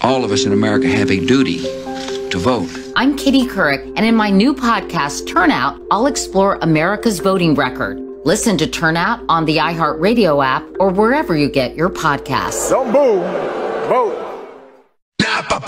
All of us in America have a duty to vote. I'm Kitty Couric, and in my new podcast, Turnout, I'll explore America's voting record. Listen to Turnout on the iHeartRadio app or wherever you get your podcasts. Don't move. Vote.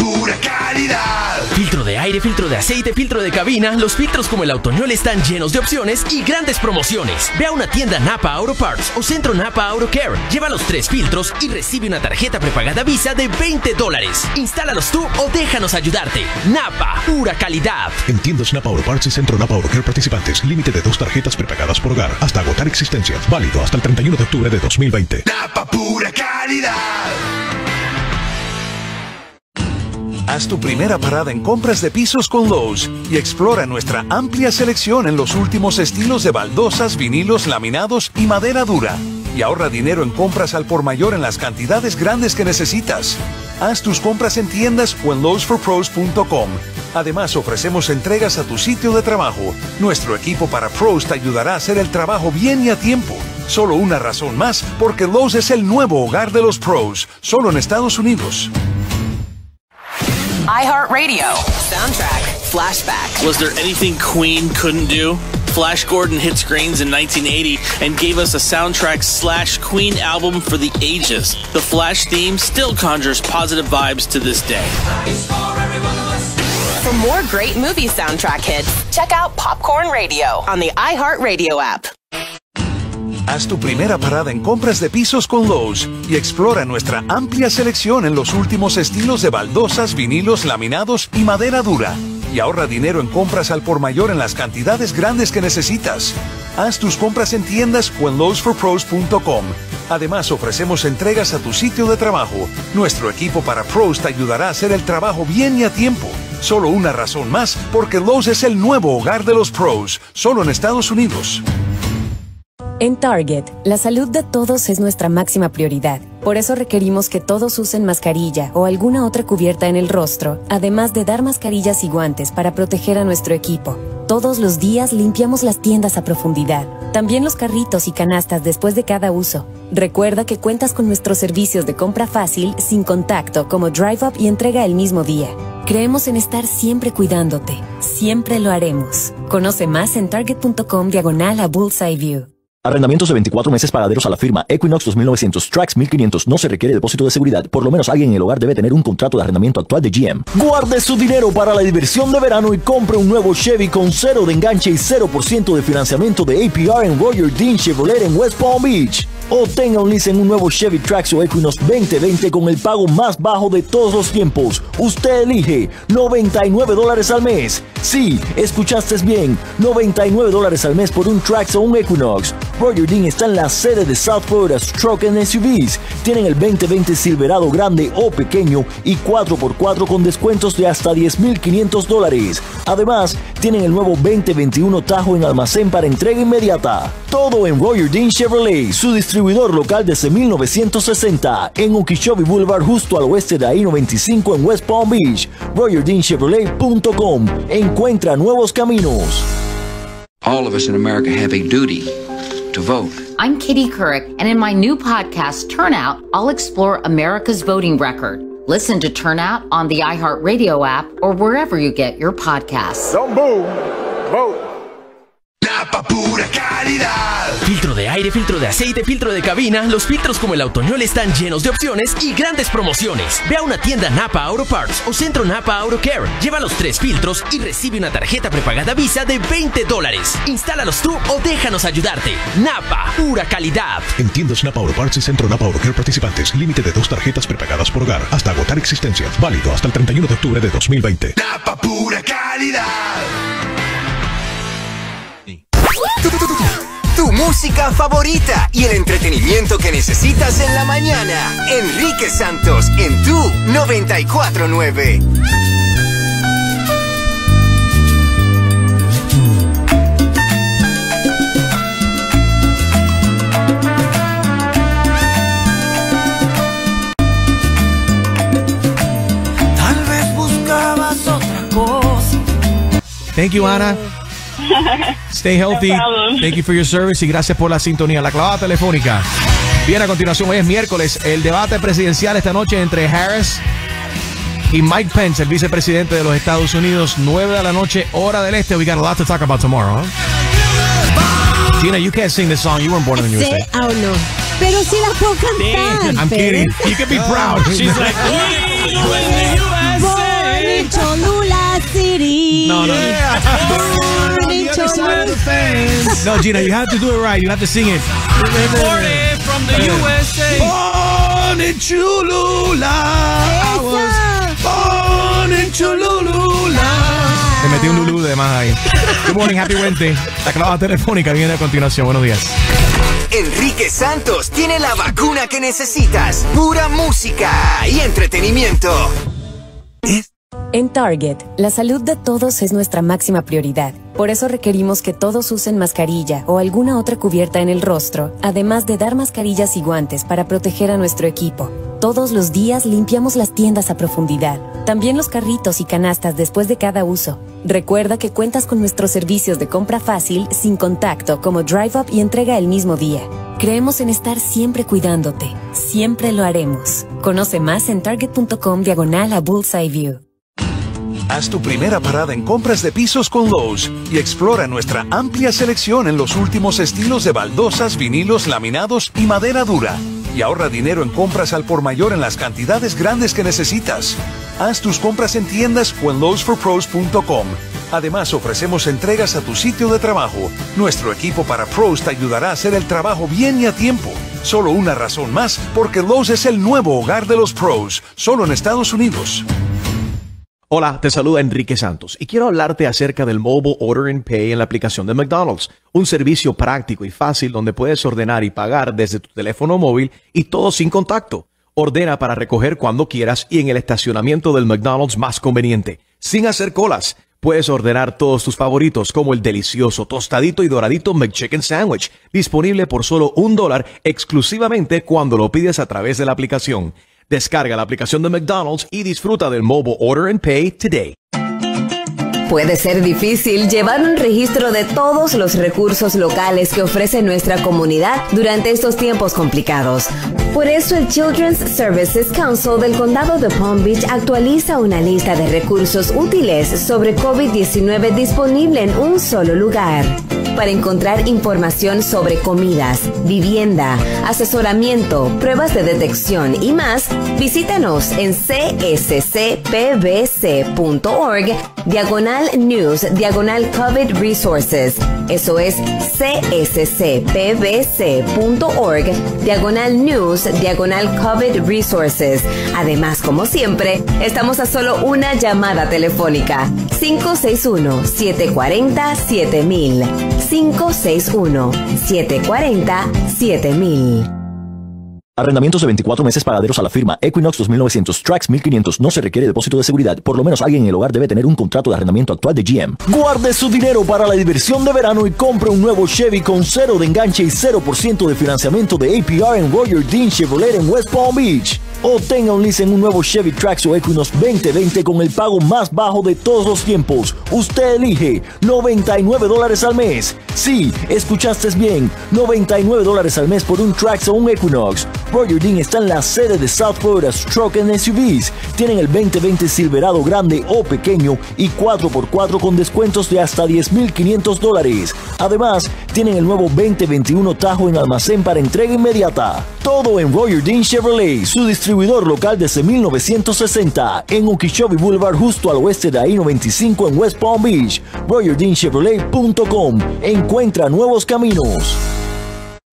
Pura calidad. Filtro de aire, filtro de aceite, filtro de cabina. Los filtros como el Autoñol están llenos de opciones y grandes promociones. Ve a una tienda Napa Auto Parts o Centro Napa Auto Care. Lleva los tres filtros y recibe una tarjeta prepagada Visa de 20 dólares. Instálalos tú o déjanos ayudarte. Napa, pura calidad. En tiendas Napa Auto Parts y Centro Napa Auto Care participantes, límite de dos tarjetas prepagadas por hogar hasta agotar existencias. Válido hasta el 31 de octubre de 2020. Napa pura calidad. Haz tu primera parada en compras de pisos con Lowe's y explora nuestra amplia selección en los últimos estilos de baldosas, vinilos, laminados y madera dura. Y ahorra dinero en compras al por mayor en las cantidades grandes que necesitas. Haz tus compras en tiendas o en lowesforpros.com. Además, ofrecemos entregas a tu sitio de trabajo. Nuestro equipo para pros te ayudará a hacer el trabajo bien y a tiempo. Solo una razón más, porque Lowe's es el nuevo hogar de los pros, solo en Estados Unidos. iHeartRadio. Soundtrack. Flashback. Was there anything Queen couldn't do? Flash Gordon hit screens in 1980 and gave us a soundtrack slash Queen album for the ages. The Flash theme still conjures positive vibes to this day. For more great movie soundtrack hits, check out Popcorn Radio on the iHeartRadio app. Haz tu primera parada en compras de pisos con Lowe's y explora nuestra amplia selección en los últimos estilos de baldosas, vinilos, laminados y madera dura. Y ahorra dinero en compras al por mayor en las cantidades grandes que necesitas. Haz tus compras en tiendas o en lowesforpros.com. Además, ofrecemos entregas a tu sitio de trabajo. Nuestro equipo para pros te ayudará a hacer el trabajo bien y a tiempo. Solo una razón más, porque Lowe's es el nuevo hogar de los pros, solo en Estados Unidos. En Target, la salud de todos es nuestra máxima prioridad Por eso requerimos que todos usen mascarilla o alguna otra cubierta en el rostro, además de dar mascarillas y guantes para proteger a nuestro equipo. Todos los días limpiamos las tiendas a profundidad, también los carritos y canastas después de cada uso. Recuerda que cuentas con nuestros servicios de compra fácil, sin contacto, como Drive Up y entrega el mismo día. Creemos en estar siempre cuidándote. Siempre lo haremos. Conoce más en target.com diagonal a Bullseye View. Arrendamientos de 24 meses pagaderos a la firma Equinox 2900 Trax 1500 no se requiere depósito de seguridad. Por lo menos alguien en el hogar debe tener un contrato de arrendamiento actual de GM. Guarde su dinero para la diversión de verano y compre un nuevo Chevy con cero de enganche y 0% de financiamiento de APR en Roger Dean Chevrolet en West Palm Beach. Obtenga un lease en un nuevo Chevy Trax o Equinox 2020 con el pago más bajo de todos los tiempos. Usted elige 99 dólares al mes. Sí, escuchaste bien, 99 dólares al mes por un Trax o un Equinox. Roger Dean está en la sede de South Florida Stroke and SUVs. Tienen el 2020 Silverado grande o pequeño y 4x4 con descuentos de hasta 10.500 dólares. Además, tienen el nuevo 2021 Tajo en almacén para entrega inmediata. Todo en Roger Dean Chevrolet, su distribuidor local desde 1960 en Okeechobee Boulevard justo al oeste de I-95 en West Palm Beach. RogerDeanChevrolet.com. Encuentra nuevos caminos. All of us in America have a duty to vote. I'm Kitty Couric, and in my new podcast, Turnout, I'll explore America's voting record. Listen to Turnout on the iHeartRadio app or wherever you get your podcasts. Don't move. Vote. Napa pura calidad. Filtro de aire, filtro de aceite, filtro de cabina. Los filtros como el Autoñol están llenos de opciones y grandes promociones. Ve a una tienda Napa Auto Parts o Centro Napa Auto Care. Lleva los tres filtros y recibe una tarjeta prepagada Visa de 20 dólares. Instálalos tú o déjanos ayudarte. Napa, pura calidad. En tiendas Napa Auto Parts y Centro Napa Auto Care participantes. Límite de dos tarjetas prepagadas por hogar hasta agotar existencia. Válido hasta el 31 de octubre de 2020. Napa pura calidad. Tu música favorita y el entretenimiento que necesitas en la mañana. Enrique Santos en tu 949. Tal vez buscabas otra cosa. Thank you, Ana. Stay healthy. Thank you for your service y gracias por la sintonía. La clavada telefónica. Bien, a continuación, hoy es miércoles. El debate presidencial esta noche entre Harris y Mike Pence, el vicepresidente de los Estados Unidos, 9 de la noche, hora del este. We got a lot to talk about tomorrow. Huh? Gina, you can't sing this song. You weren't born in the USA. o no. Pero sí la puedo cantar. I'm kidding. You can be proud. She's like, Born in Cholula City. No, no. Born in Cholula. No, Gina, you have to do it right. You have to sing it. from the USA. Born in Cholula. I was born in Cholula. Me metí un lulú de más ahí. Good morning, happy Wednesday. La clavada telefónica viene a continuación. Buenos días. Enrique Santos tiene la vacuna que necesitas. Pura música y entretenimiento. En Target, la salud de todos es nuestra máxima prioridad. Por eso requerimos que todos usen mascarilla o alguna otra cubierta en el rostro, además de dar mascarillas y guantes para proteger a nuestro equipo. Todos los días limpiamos las tiendas a profundidad, también los carritos y canastas después de cada uso. Recuerda que cuentas con nuestros servicios de compra fácil, sin contacto, como Drive Up y entrega el mismo día. Creemos en estar siempre cuidándote. Siempre lo haremos. Conoce más en target.com diagonal a Bullseye View. Haz tu primera parada en compras de pisos con Lowe's y explora nuestra amplia selección en los últimos estilos de baldosas, vinilos, laminados y madera dura. Y ahorra dinero en compras al por mayor en las cantidades grandes que necesitas. Haz tus compras en tiendas o en lowesforpros.com. Además, ofrecemos entregas a tu sitio de trabajo. Nuestro equipo para pros te ayudará a hacer el trabajo bien y a tiempo. Solo una razón más, porque Lowe's es el nuevo hogar de los pros, solo en Estados Unidos. Hola, te saluda Enrique Santos y quiero hablarte acerca del Mobile Order and Pay en la aplicación de McDonald's, un servicio práctico y fácil donde puedes ordenar y pagar desde tu teléfono móvil y todo sin contacto. Ordena para recoger cuando quieras y en el estacionamiento del McDonald's más conveniente, sin hacer colas. Puedes ordenar todos tus favoritos como el delicioso tostadito y doradito McChicken Sandwich, disponible por solo un dólar exclusivamente cuando lo pides a través de la aplicación. Descarga la aplicación de McDonald's y disfruta del Mobile Order and Pay today. Puede ser difícil llevar un registro de todos los recursos locales que ofrece nuestra comunidad durante estos tiempos complicados. Por eso el Children's Services Council del Condado de Palm Beach actualiza una lista de recursos útiles sobre COVID-19 disponible en un solo lugar. Para encontrar información sobre comidas, vivienda, asesoramiento, pruebas de detección y más, visítanos en cscpbc.org diagonal news diagonal COVID resources. Eso es cscpbc.org diagonal news diagonal COVID resources. Además, como siempre, estamos a solo una llamada telefónica. 561-740-7000. 561-740-7000. Arrendamientos de 24 meses pagaderos a la firma Equinox 2900 Trax 1500 no se requiere depósito de seguridad. Por lo menos alguien en el hogar debe tener un contrato de arrendamiento actual de GM. Guarde su dinero para la diversión de verano y compre un nuevo Chevy con cero de enganche y 0% de financiamiento de APR en Roger Dean Chevrolet en West Palm Beach. O tenga un lease en un nuevo Chevy Trax o Equinox 2020 con el pago más bajo de todos los tiempos. Usted elige 99 dólares al mes. Sí, escuchaste bien, 99 dólares al mes por un Trax o un Equinox. Roger Dean está en la sede de South Florida Stroke and SUVs. Tienen el 2020 Silverado grande o pequeño y 4x4 con descuentos de hasta 10.500 dólares. Además, tienen el nuevo 2021 Tajo en almacén para entrega inmediata. Todo en Roger Dean Chevrolet, su distribuidor local desde 1960 en Okeechobee Boulevard justo al oeste de I-95 en West Palm Beach. RogerDeanChevrolet.com. Encuentra nuevos caminos.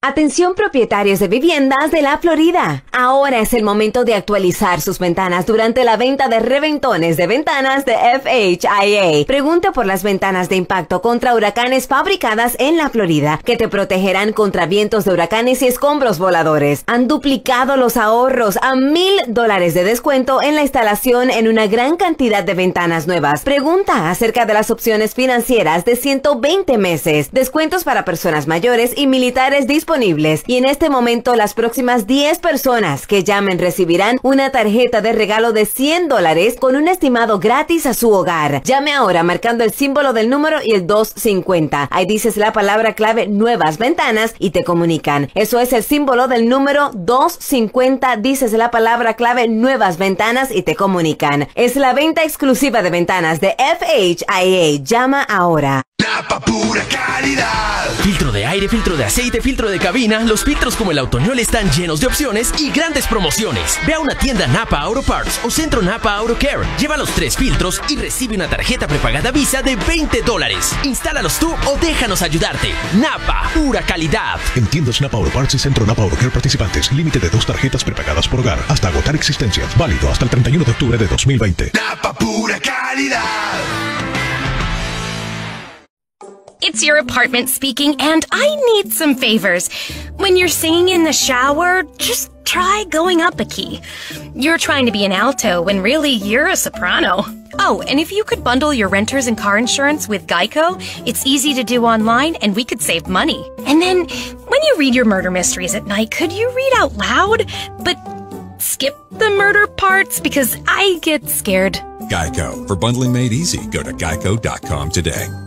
Atención propietarios de viviendas de la Florida. Ahora es el momento de actualizar sus ventanas durante la venta de reventones de ventanas de FHIA. Pregunta por las ventanas de impacto contra huracanes fabricadas en la Florida que te protegerán contra vientos de huracanes y escombros voladores. Han duplicado los ahorros a mil dólares de descuento en la instalación en una gran cantidad de ventanas nuevas. Pregunta acerca de las opciones financieras de 120 meses, descuentos para personas mayores y militares disponibles y en este momento las próximas 10 personas que llamen recibirán una tarjeta de regalo de 100 dólares con un estimado gratis a su hogar. Llame ahora marcando el símbolo del número y el 250. Ahí dices la palabra clave nuevas ventanas y te comunican. Eso es el símbolo del número 250. Dices la palabra clave nuevas ventanas y te comunican. Es la venta exclusiva de ventanas de FHIA. Llama ahora. Napa pura calidad. Filtro de aire, filtro de aceite, filtro de cabina. Los filtros como el Autoñol están llenos de opciones y grandes promociones. Ve a una tienda Napa Auto Parts o Centro Napa Auto Care. Lleva los tres filtros y recibe una tarjeta prepagada Visa de 20 dólares. Instálalos tú o déjanos ayudarte. Napa, pura calidad. En tiendas Napa Auto Parts y Centro Napa Auto Care participantes. Límite de dos tarjetas prepagadas por hogar hasta agotar existencias. Válido hasta el 31 de octubre de 2020. Napa pura calidad. It's your apartment speaking, and I need some favors. When you're singing in the shower, just try going up a key. You're trying to be an alto when really you're a soprano. Oh, and if you could bundle your renters and car insurance with Geico, it's easy to do online and we could save money. And then, when you read your murder mysteries at night, could you read out loud? But skip the murder parts because I get scared. Geico. For bundling made easy, go to geico.com today.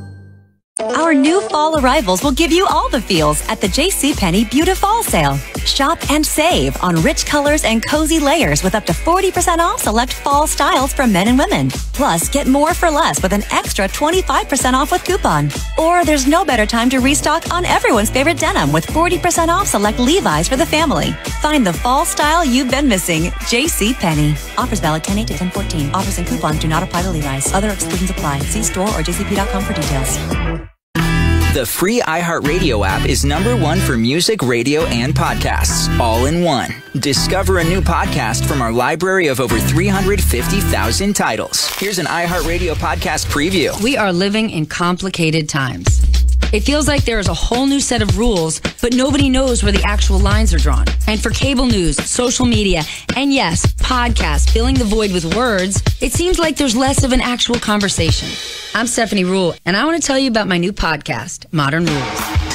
Our new fall arrivals will give you all the feels at the JCPenney Beauty Fall Sale. Shop and save on rich colors and cozy layers with up to 40% off select fall styles for men and women. Plus, get more for less with an extra 25% off with coupon. Or there's no better time to restock on everyone's favorite denim with 40% off select Levi's for the family. Find the fall style you've been missing. JCPenney. Offers valid 10 8 to 10 14. Offers and coupons do not apply to Levi's. Other exclusions apply. See store or jcp.com for details. The free iHeartRadio app is number one for music, radio, and podcasts, all in one. Discover a new podcast from our library of over 350,000 titles. Here's an iHeartRadio podcast preview. We are living in complicated times. It feels like there is a whole new set of rules, but nobody knows where the actual lines are drawn. And for cable news, social media, and yes, podcasts filling the void with words, it seems like there's less of an actual conversation. I'm Stephanie Rule, and I want to tell you about my new podcast, Modern Rules.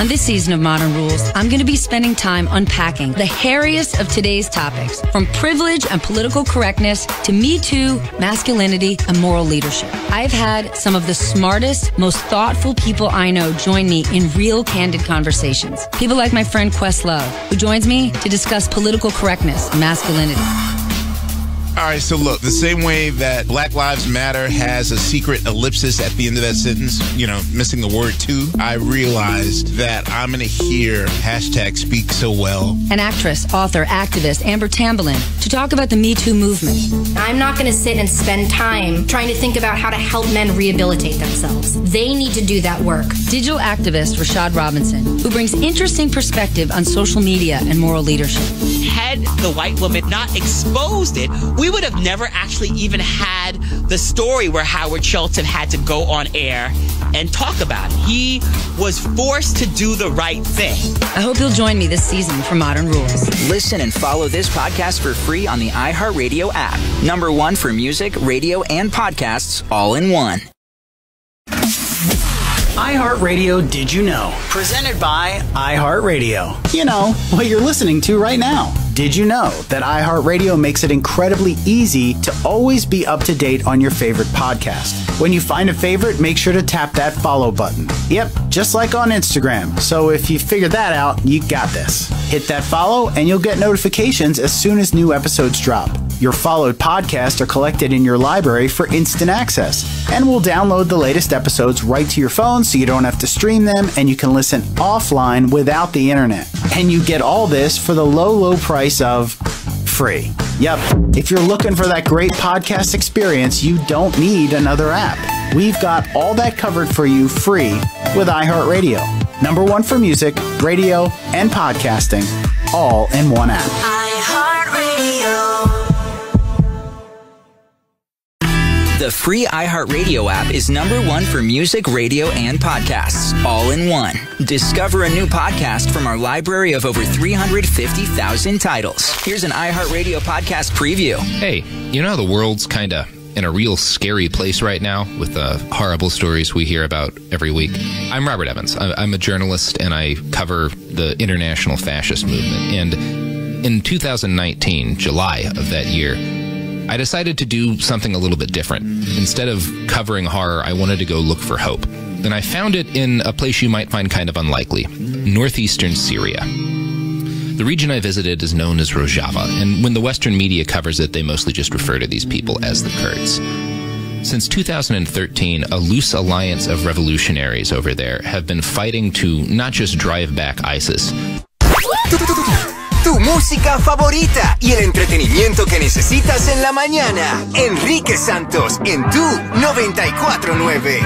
On this season of Modern Rules, I'm going to be spending time unpacking the hairiest of today's topics, from privilege and political correctness to Me Too, masculinity, and moral leadership. I've had some of the smartest, most thoughtful people I know join me in real candid conversations. People like my friend Quest Love, who joins me to discuss political correctness and masculinity. All right, so look, the same way that Black Lives Matter has a secret ellipsis at the end of that sentence, you know, missing the word too, I realized that I'm going to hear hashtag speak so well. An actress, author, activist, Amber Tamblyn, to talk about the Me Too movement. I'm not going to sit and spend time trying to think about how to help men rehabilitate themselves. They need to do that work. Digital activist Rashad Robinson, who brings interesting perspective on social media and moral leadership. Had the white woman not exposed it, we would have never actually even had the story where Howard Schultz had to go on air and talk about it. He was forced to do the right thing. I hope you'll join me this season for Modern Rules. Listen and follow this podcast for free on the iHeartRadio app. Number one for music, radio, and podcasts all in one. iHeartRadio Did You Know? Presented by iHeartRadio. You know, what you're listening to right now. Did you know that iHeartRadio makes it incredibly easy to always be up to date on your favorite podcast? When you find a favorite, make sure to tap that follow button. Yep, just like on Instagram. So if you figure that out, you got this. Hit that follow and you'll get notifications as soon as new episodes drop. Your followed podcasts are collected in your library for instant access, and we'll download the latest episodes right to your phone so you don't have to stream them and you can listen offline without the internet. And you get all this for the low, low price of free. Yep, if you're looking for that great podcast experience, you don't need another app. We've got all that covered for you free with iHeartRadio. Number one for music, radio, and podcasting, all in one app. The free iHeartRadio app is number one for music, radio, and podcasts, all in one. Discover a new podcast from our library of over 350,000 titles. Here's an iHeartRadio podcast preview. Hey, you know how the world's kind of in a real scary place right now with the horrible stories we hear about every week? I'm Robert Evans. I'm a journalist and I cover the international fascist movement. And in 2019, July of that year, I decided to do something a little bit different. Instead of covering horror, I wanted to go look for hope. And I found it in a place you might find kind of unlikely northeastern Syria. The region I visited is known as Rojava, and when the Western media covers it, they mostly just refer to these people as the Kurds. Since 2013, a loose alliance of revolutionaries over there have been fighting to not just drive back ISIS, [laughs] Tu música favorita y el entretenimiento que necesitas en la mañana. Enrique Santos en tu 949.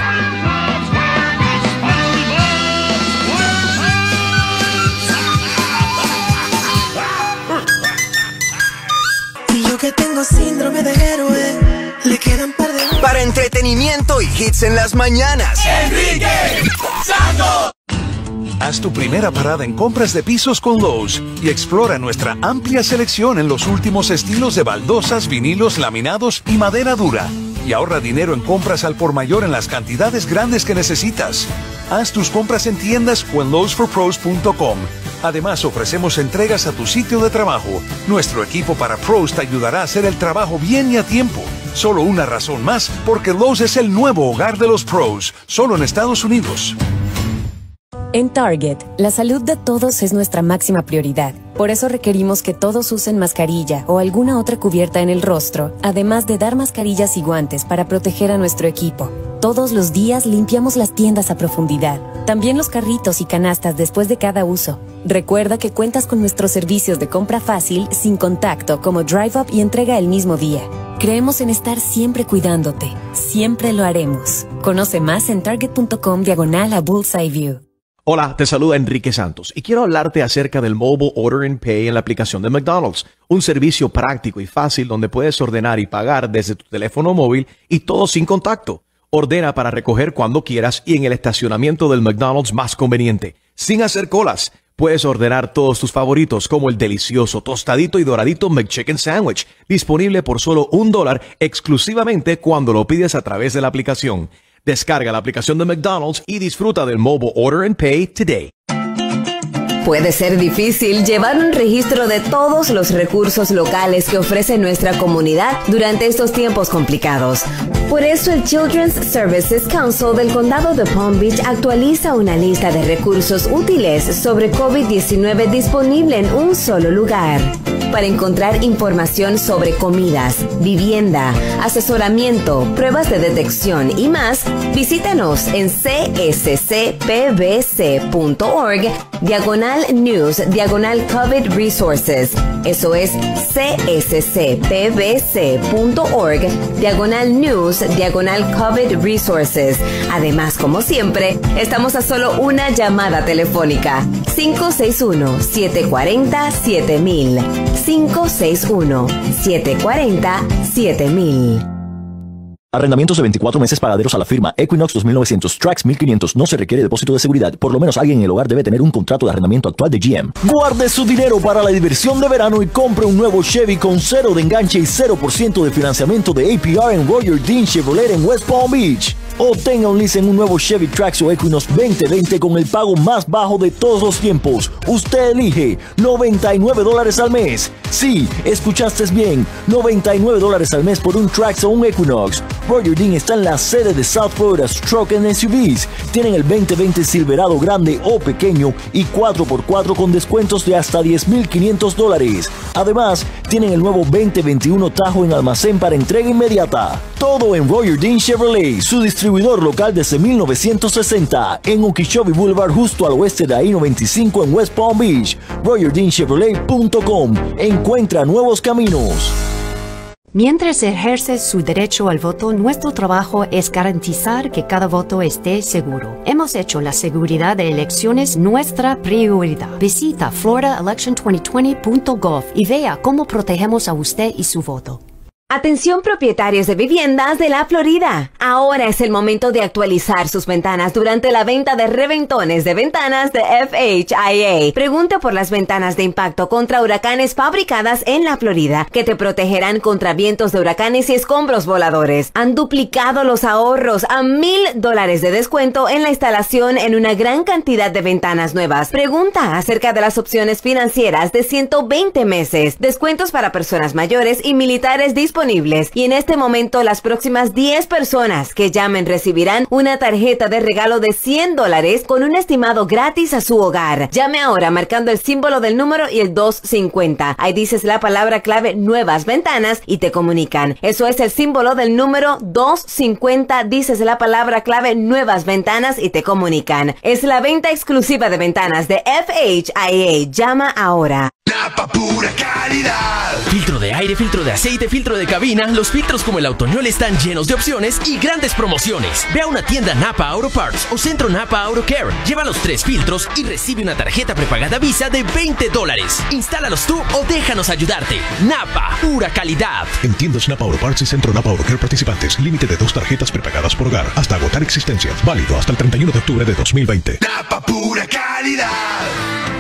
Y yo que tengo síndrome de héroe, le quedan par de... Para entretenimiento y hits en las mañanas. Enrique Santos. Haz tu primera parada en compras de pisos con Lowe's y explora nuestra amplia selección en los últimos estilos de baldosas, vinilos, laminados y madera dura. Y ahorra dinero en compras al por mayor en las cantidades grandes que necesitas. Haz tus compras en tiendas o en lowesforpros.com. Además, ofrecemos entregas a tu sitio de trabajo. Nuestro equipo para pros te ayudará a hacer el trabajo bien y a tiempo. Solo una razón más, porque Lowe's es el nuevo hogar de los pros, solo en Estados Unidos. En Target, la salud de todos es nuestra máxima prioridad. Por eso requerimos que todos usen mascarilla o alguna otra cubierta en el rostro, además de dar mascarillas y guantes para proteger a nuestro equipo. Todos los días limpiamos las tiendas a profundidad, también los carritos y canastas después de cada uso. Recuerda que cuentas con nuestros servicios de compra fácil, sin contacto, como Drive Up y entrega el mismo día. Creemos en estar siempre cuidándote. Siempre lo haremos. Conoce más en target.com diagonal a Bullseye View. Hola, te saluda Enrique Santos y quiero hablarte acerca del Mobile Order and Pay en la aplicación de McDonald's, un servicio práctico y fácil donde puedes ordenar y pagar desde tu teléfono móvil y todo sin contacto. Ordena para recoger cuando quieras y en el estacionamiento del McDonald's más conveniente, sin hacer colas. Puedes ordenar todos tus favoritos como el delicioso tostadito y doradito McChicken Sandwich, disponible por solo un dólar exclusivamente cuando lo pides a través de la aplicación. Descarga la aplicación de McDonald's y disfruta del Mobile Order and Pay today. Puede ser difícil llevar un registro de todos los recursos locales que ofrece nuestra comunidad durante estos tiempos complicados. Por eso el Children's Services Council del Condado de Palm Beach actualiza una lista de recursos útiles sobre COVID-19 disponible en un solo lugar. Para encontrar información sobre comidas, vivienda, asesoramiento, pruebas de detección y más, visítanos en cscpbc.org diagonal news diagonal COVID resources. Eso es cscpbc.org diagonal news diagonal COVID resources. Además, como siempre, estamos a solo una llamada telefónica. 561-740-7000. 561-740-7000. Arrendamientos de 24 meses pagaderos a la firma Equinox 2900 Trax 1500 no se requiere depósito de seguridad. Por lo menos alguien en el hogar debe tener un contrato de arrendamiento actual de GM. Guarde su dinero para la diversión de verano y compre un nuevo Chevy con cero de enganche y 0% de financiamiento de APR en Roger Dean Chevrolet en West Palm Beach. Obtenga un lease en un nuevo Chevy Trax o Equinox 2020 con el pago más bajo de todos los tiempos. Usted elige 99 dólares al mes. Sí, escuchaste bien, 99 dólares al mes por un Trax o un Equinox. Roger Dean está en la sede de South Florida Stroke and SUVs. Tienen el 2020 Silverado grande o pequeño y 4x4 con descuentos de hasta 10.500 dólares. Además, tienen el nuevo 2021 Tajo en almacén para entrega inmediata. Todo en Roger Dean Chevrolet, su distribuidor local desde 1960 en Okeechobee Boulevard justo al oeste de I-95 en West Palm Beach. RogerDeanChevrolet.com. Encuentra nuevos caminos. Mientras ejerce su derecho al voto, nuestro trabajo es garantizar que cada voto esté seguro. Hemos hecho la seguridad de elecciones nuestra prioridad. Visita floridaelection2020.gov y vea cómo protegemos a usted y su voto. Atención propietarios de viviendas de la Florida. Ahora es el momento de actualizar sus ventanas durante la venta de reventones de ventanas de FHIA. Pregunta por las ventanas de impacto contra huracanes fabricadas en la Florida que te protegerán contra vientos de huracanes y escombros voladores. Han duplicado los ahorros a mil dólares de descuento en la instalación en una gran cantidad de ventanas nuevas. Pregunta acerca de las opciones financieras de 120 meses, descuentos para personas mayores y militares disponibles y en este momento las próximas 10 personas que llamen recibirán una tarjeta de regalo de 100 dólares con un estimado gratis a su hogar. Llame ahora marcando el símbolo del número y el 250. Ahí dices la palabra clave nuevas ventanas y te comunican. Eso es el símbolo del número 250. Dices la palabra clave nuevas ventanas y te comunican. Es la venta exclusiva de ventanas de FHIA. Llama ahora. Napa pura calidad. Filtro de aire, filtro de aceite, filtro de cabina. Los filtros como el Autoñol están llenos de opciones y grandes promociones. Ve a una tienda Napa Auto Parts o Centro Napa Auto Care. Lleva los tres filtros y recibe una tarjeta prepagada Visa de 20 dólares. Instálalos tú o déjanos ayudarte. Napa, pura calidad. En tiendas Napa Auto Parts y Centro Napa Auto Care participantes. Límite de dos tarjetas prepagadas por hogar hasta agotar existencia. Válido hasta el 31 de octubre de 2020. Napa pura calidad.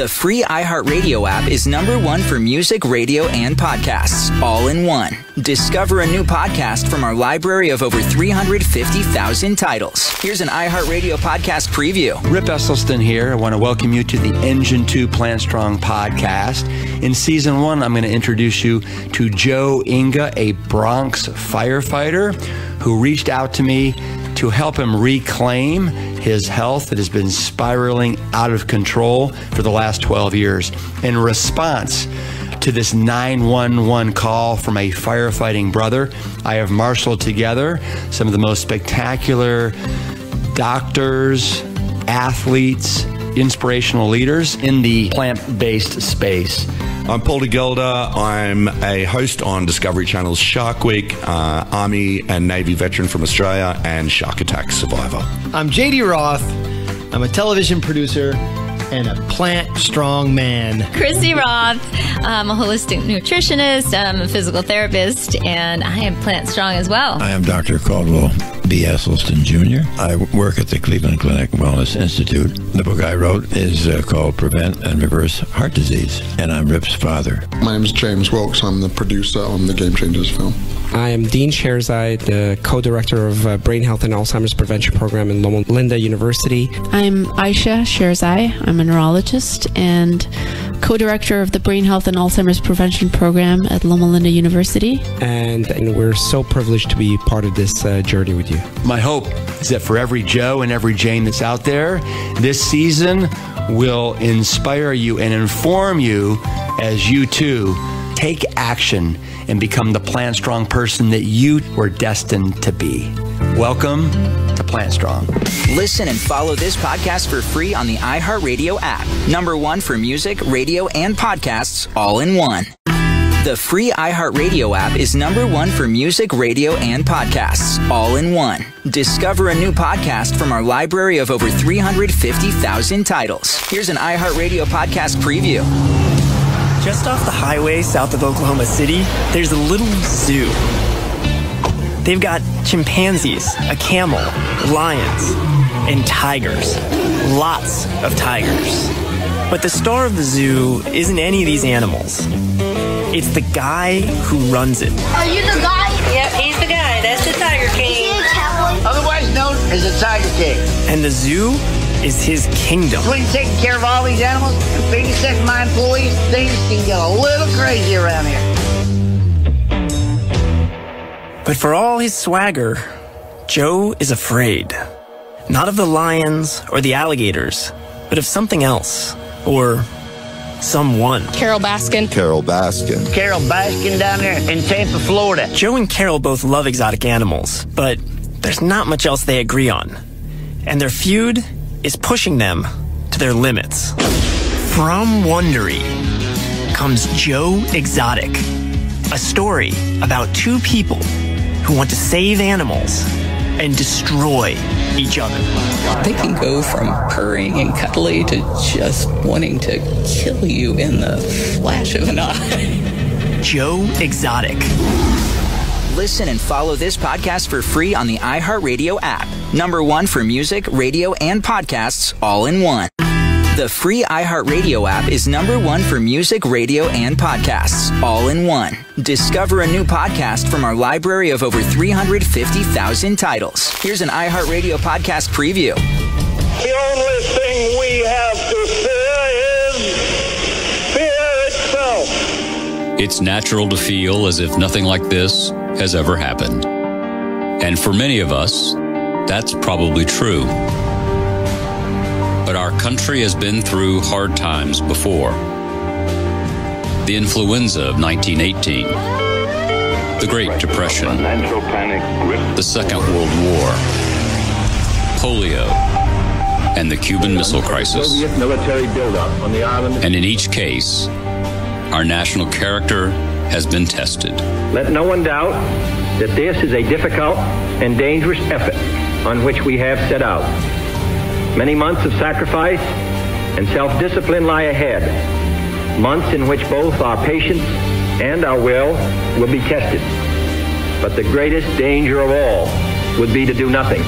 The free iHeartRadio app is number one for music, radio, and podcasts, all in one. Discover a new podcast from our library of over 350,000 titles. Here's an iHeartRadio podcast preview. Rip Esselstyn here. I want to welcome you to the Engine 2 Plan Strong podcast. In season one, I'm going to introduce you to Joe Inga, a Bronx firefighter who reached out to me to help him reclaim his health that has been spiraling out of control for the last 12 years. In response to this 911 call from a firefighting brother, I have marshaled together some of the most spectacular doctors, athletes, inspirational leaders in the plant based space. I'm Paul DeGelder. I'm a host on Discovery Channel's Shark Week, uh, Army and Navy veteran from Australia, and Shark Attack survivor. I'm JD Roth. I'm a television producer, and a plant strong man. Christy Roth. I'm a holistic nutritionist, I'm a physical therapist, and I am plant strong as well. I am Dr. Caldwell B. Esselstyn Jr. I work at the Cleveland Clinic Wellness Institute. The book I wrote is uh, called Prevent and Reverse Heart Disease, and I'm Rip's father. My name is James Wilkes. I'm the producer on the Game Changers film. I am Dean Sherzai, the co-director of uh, Brain Health and Alzheimer's Prevention Program in Loma Linda University. I'm Aisha Sherzai. I'm a neurologist and co-director of the Brain Health and Alzheimer's Prevention Program at Loma Linda University. And, and we're so privileged to be part of this uh, journey with you. My hope is that for every Joe and every Jane that's out there, this season will inspire you and inform you as you too take action and become the plant strong person that you were destined to be. Welcome to Plant Strong. Listen and follow this podcast for free on the iHeartRadio app. Number one for music, radio, and podcasts all in one. The free iHeartRadio app is number one for music, radio, and podcasts all in one. Discover a new podcast from our library of over 350,000 titles. Here's an iHeartRadio podcast preview. Just off the highway south of Oklahoma City, there's a little zoo. They've got chimpanzees, a camel, lions, and tigers. Lots of tigers. But the star of the zoo isn't any of these animals. It's the guy who runs it. Are you the guy? Yep, he's the guy. That's the Tiger King. Is he a cowboy? Otherwise known as the Tiger King. And the zoo is his kingdom. Between taking care of all these animals and babysitting my employees, things can get a little crazy around here. But for all his swagger, Joe is afraid. Not of the lions or the alligators, but of something else. Or someone. Carol Baskin. Carol Baskin. Carol Baskin down there in Tampa, Florida. Joe and Carol both love exotic animals, but there's not much else they agree on. And their feud is pushing them to their limits. From Wondery comes Joe Exotic, a story about two people who want to save animals and destroy each other. They can go from purring and cuddly to just wanting to kill you in the flash of an eye. Joe Exotic. Listen and follow this podcast for free on the iHeartRadio app. Number one for music, radio, and podcasts all in one. The free iHeartRadio app is number one for music, radio, and podcasts all in one. Discover a new podcast from our library of over 350,000 titles. Here's an iHeartRadio podcast preview. The only thing we have to fear is fear itself. It's natural to feel as if nothing like this has ever happened. And for many of us, that's probably true. But our country has been through hard times before. The influenza of 1918, the Great Depression, the Second World War, polio, and the Cuban Missile Crisis. And in each case, our national character has been tested. Let no one doubt that this is a difficult and dangerous effort on which we have set out. Many months of sacrifice and self discipline lie ahead, months in which both our patience and our will will be tested. But the greatest danger of all would be to do nothing.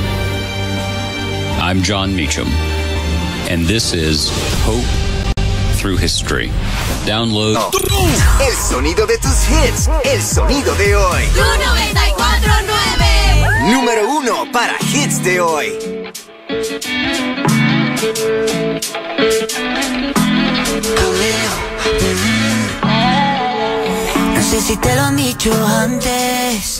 I'm John Meacham, and this is Hope Through History. Download. El sonido de tus hits, el sonido de hoy. Tu 94.9. Número uno para hits de hoy. No sé si te lo han dicho antes,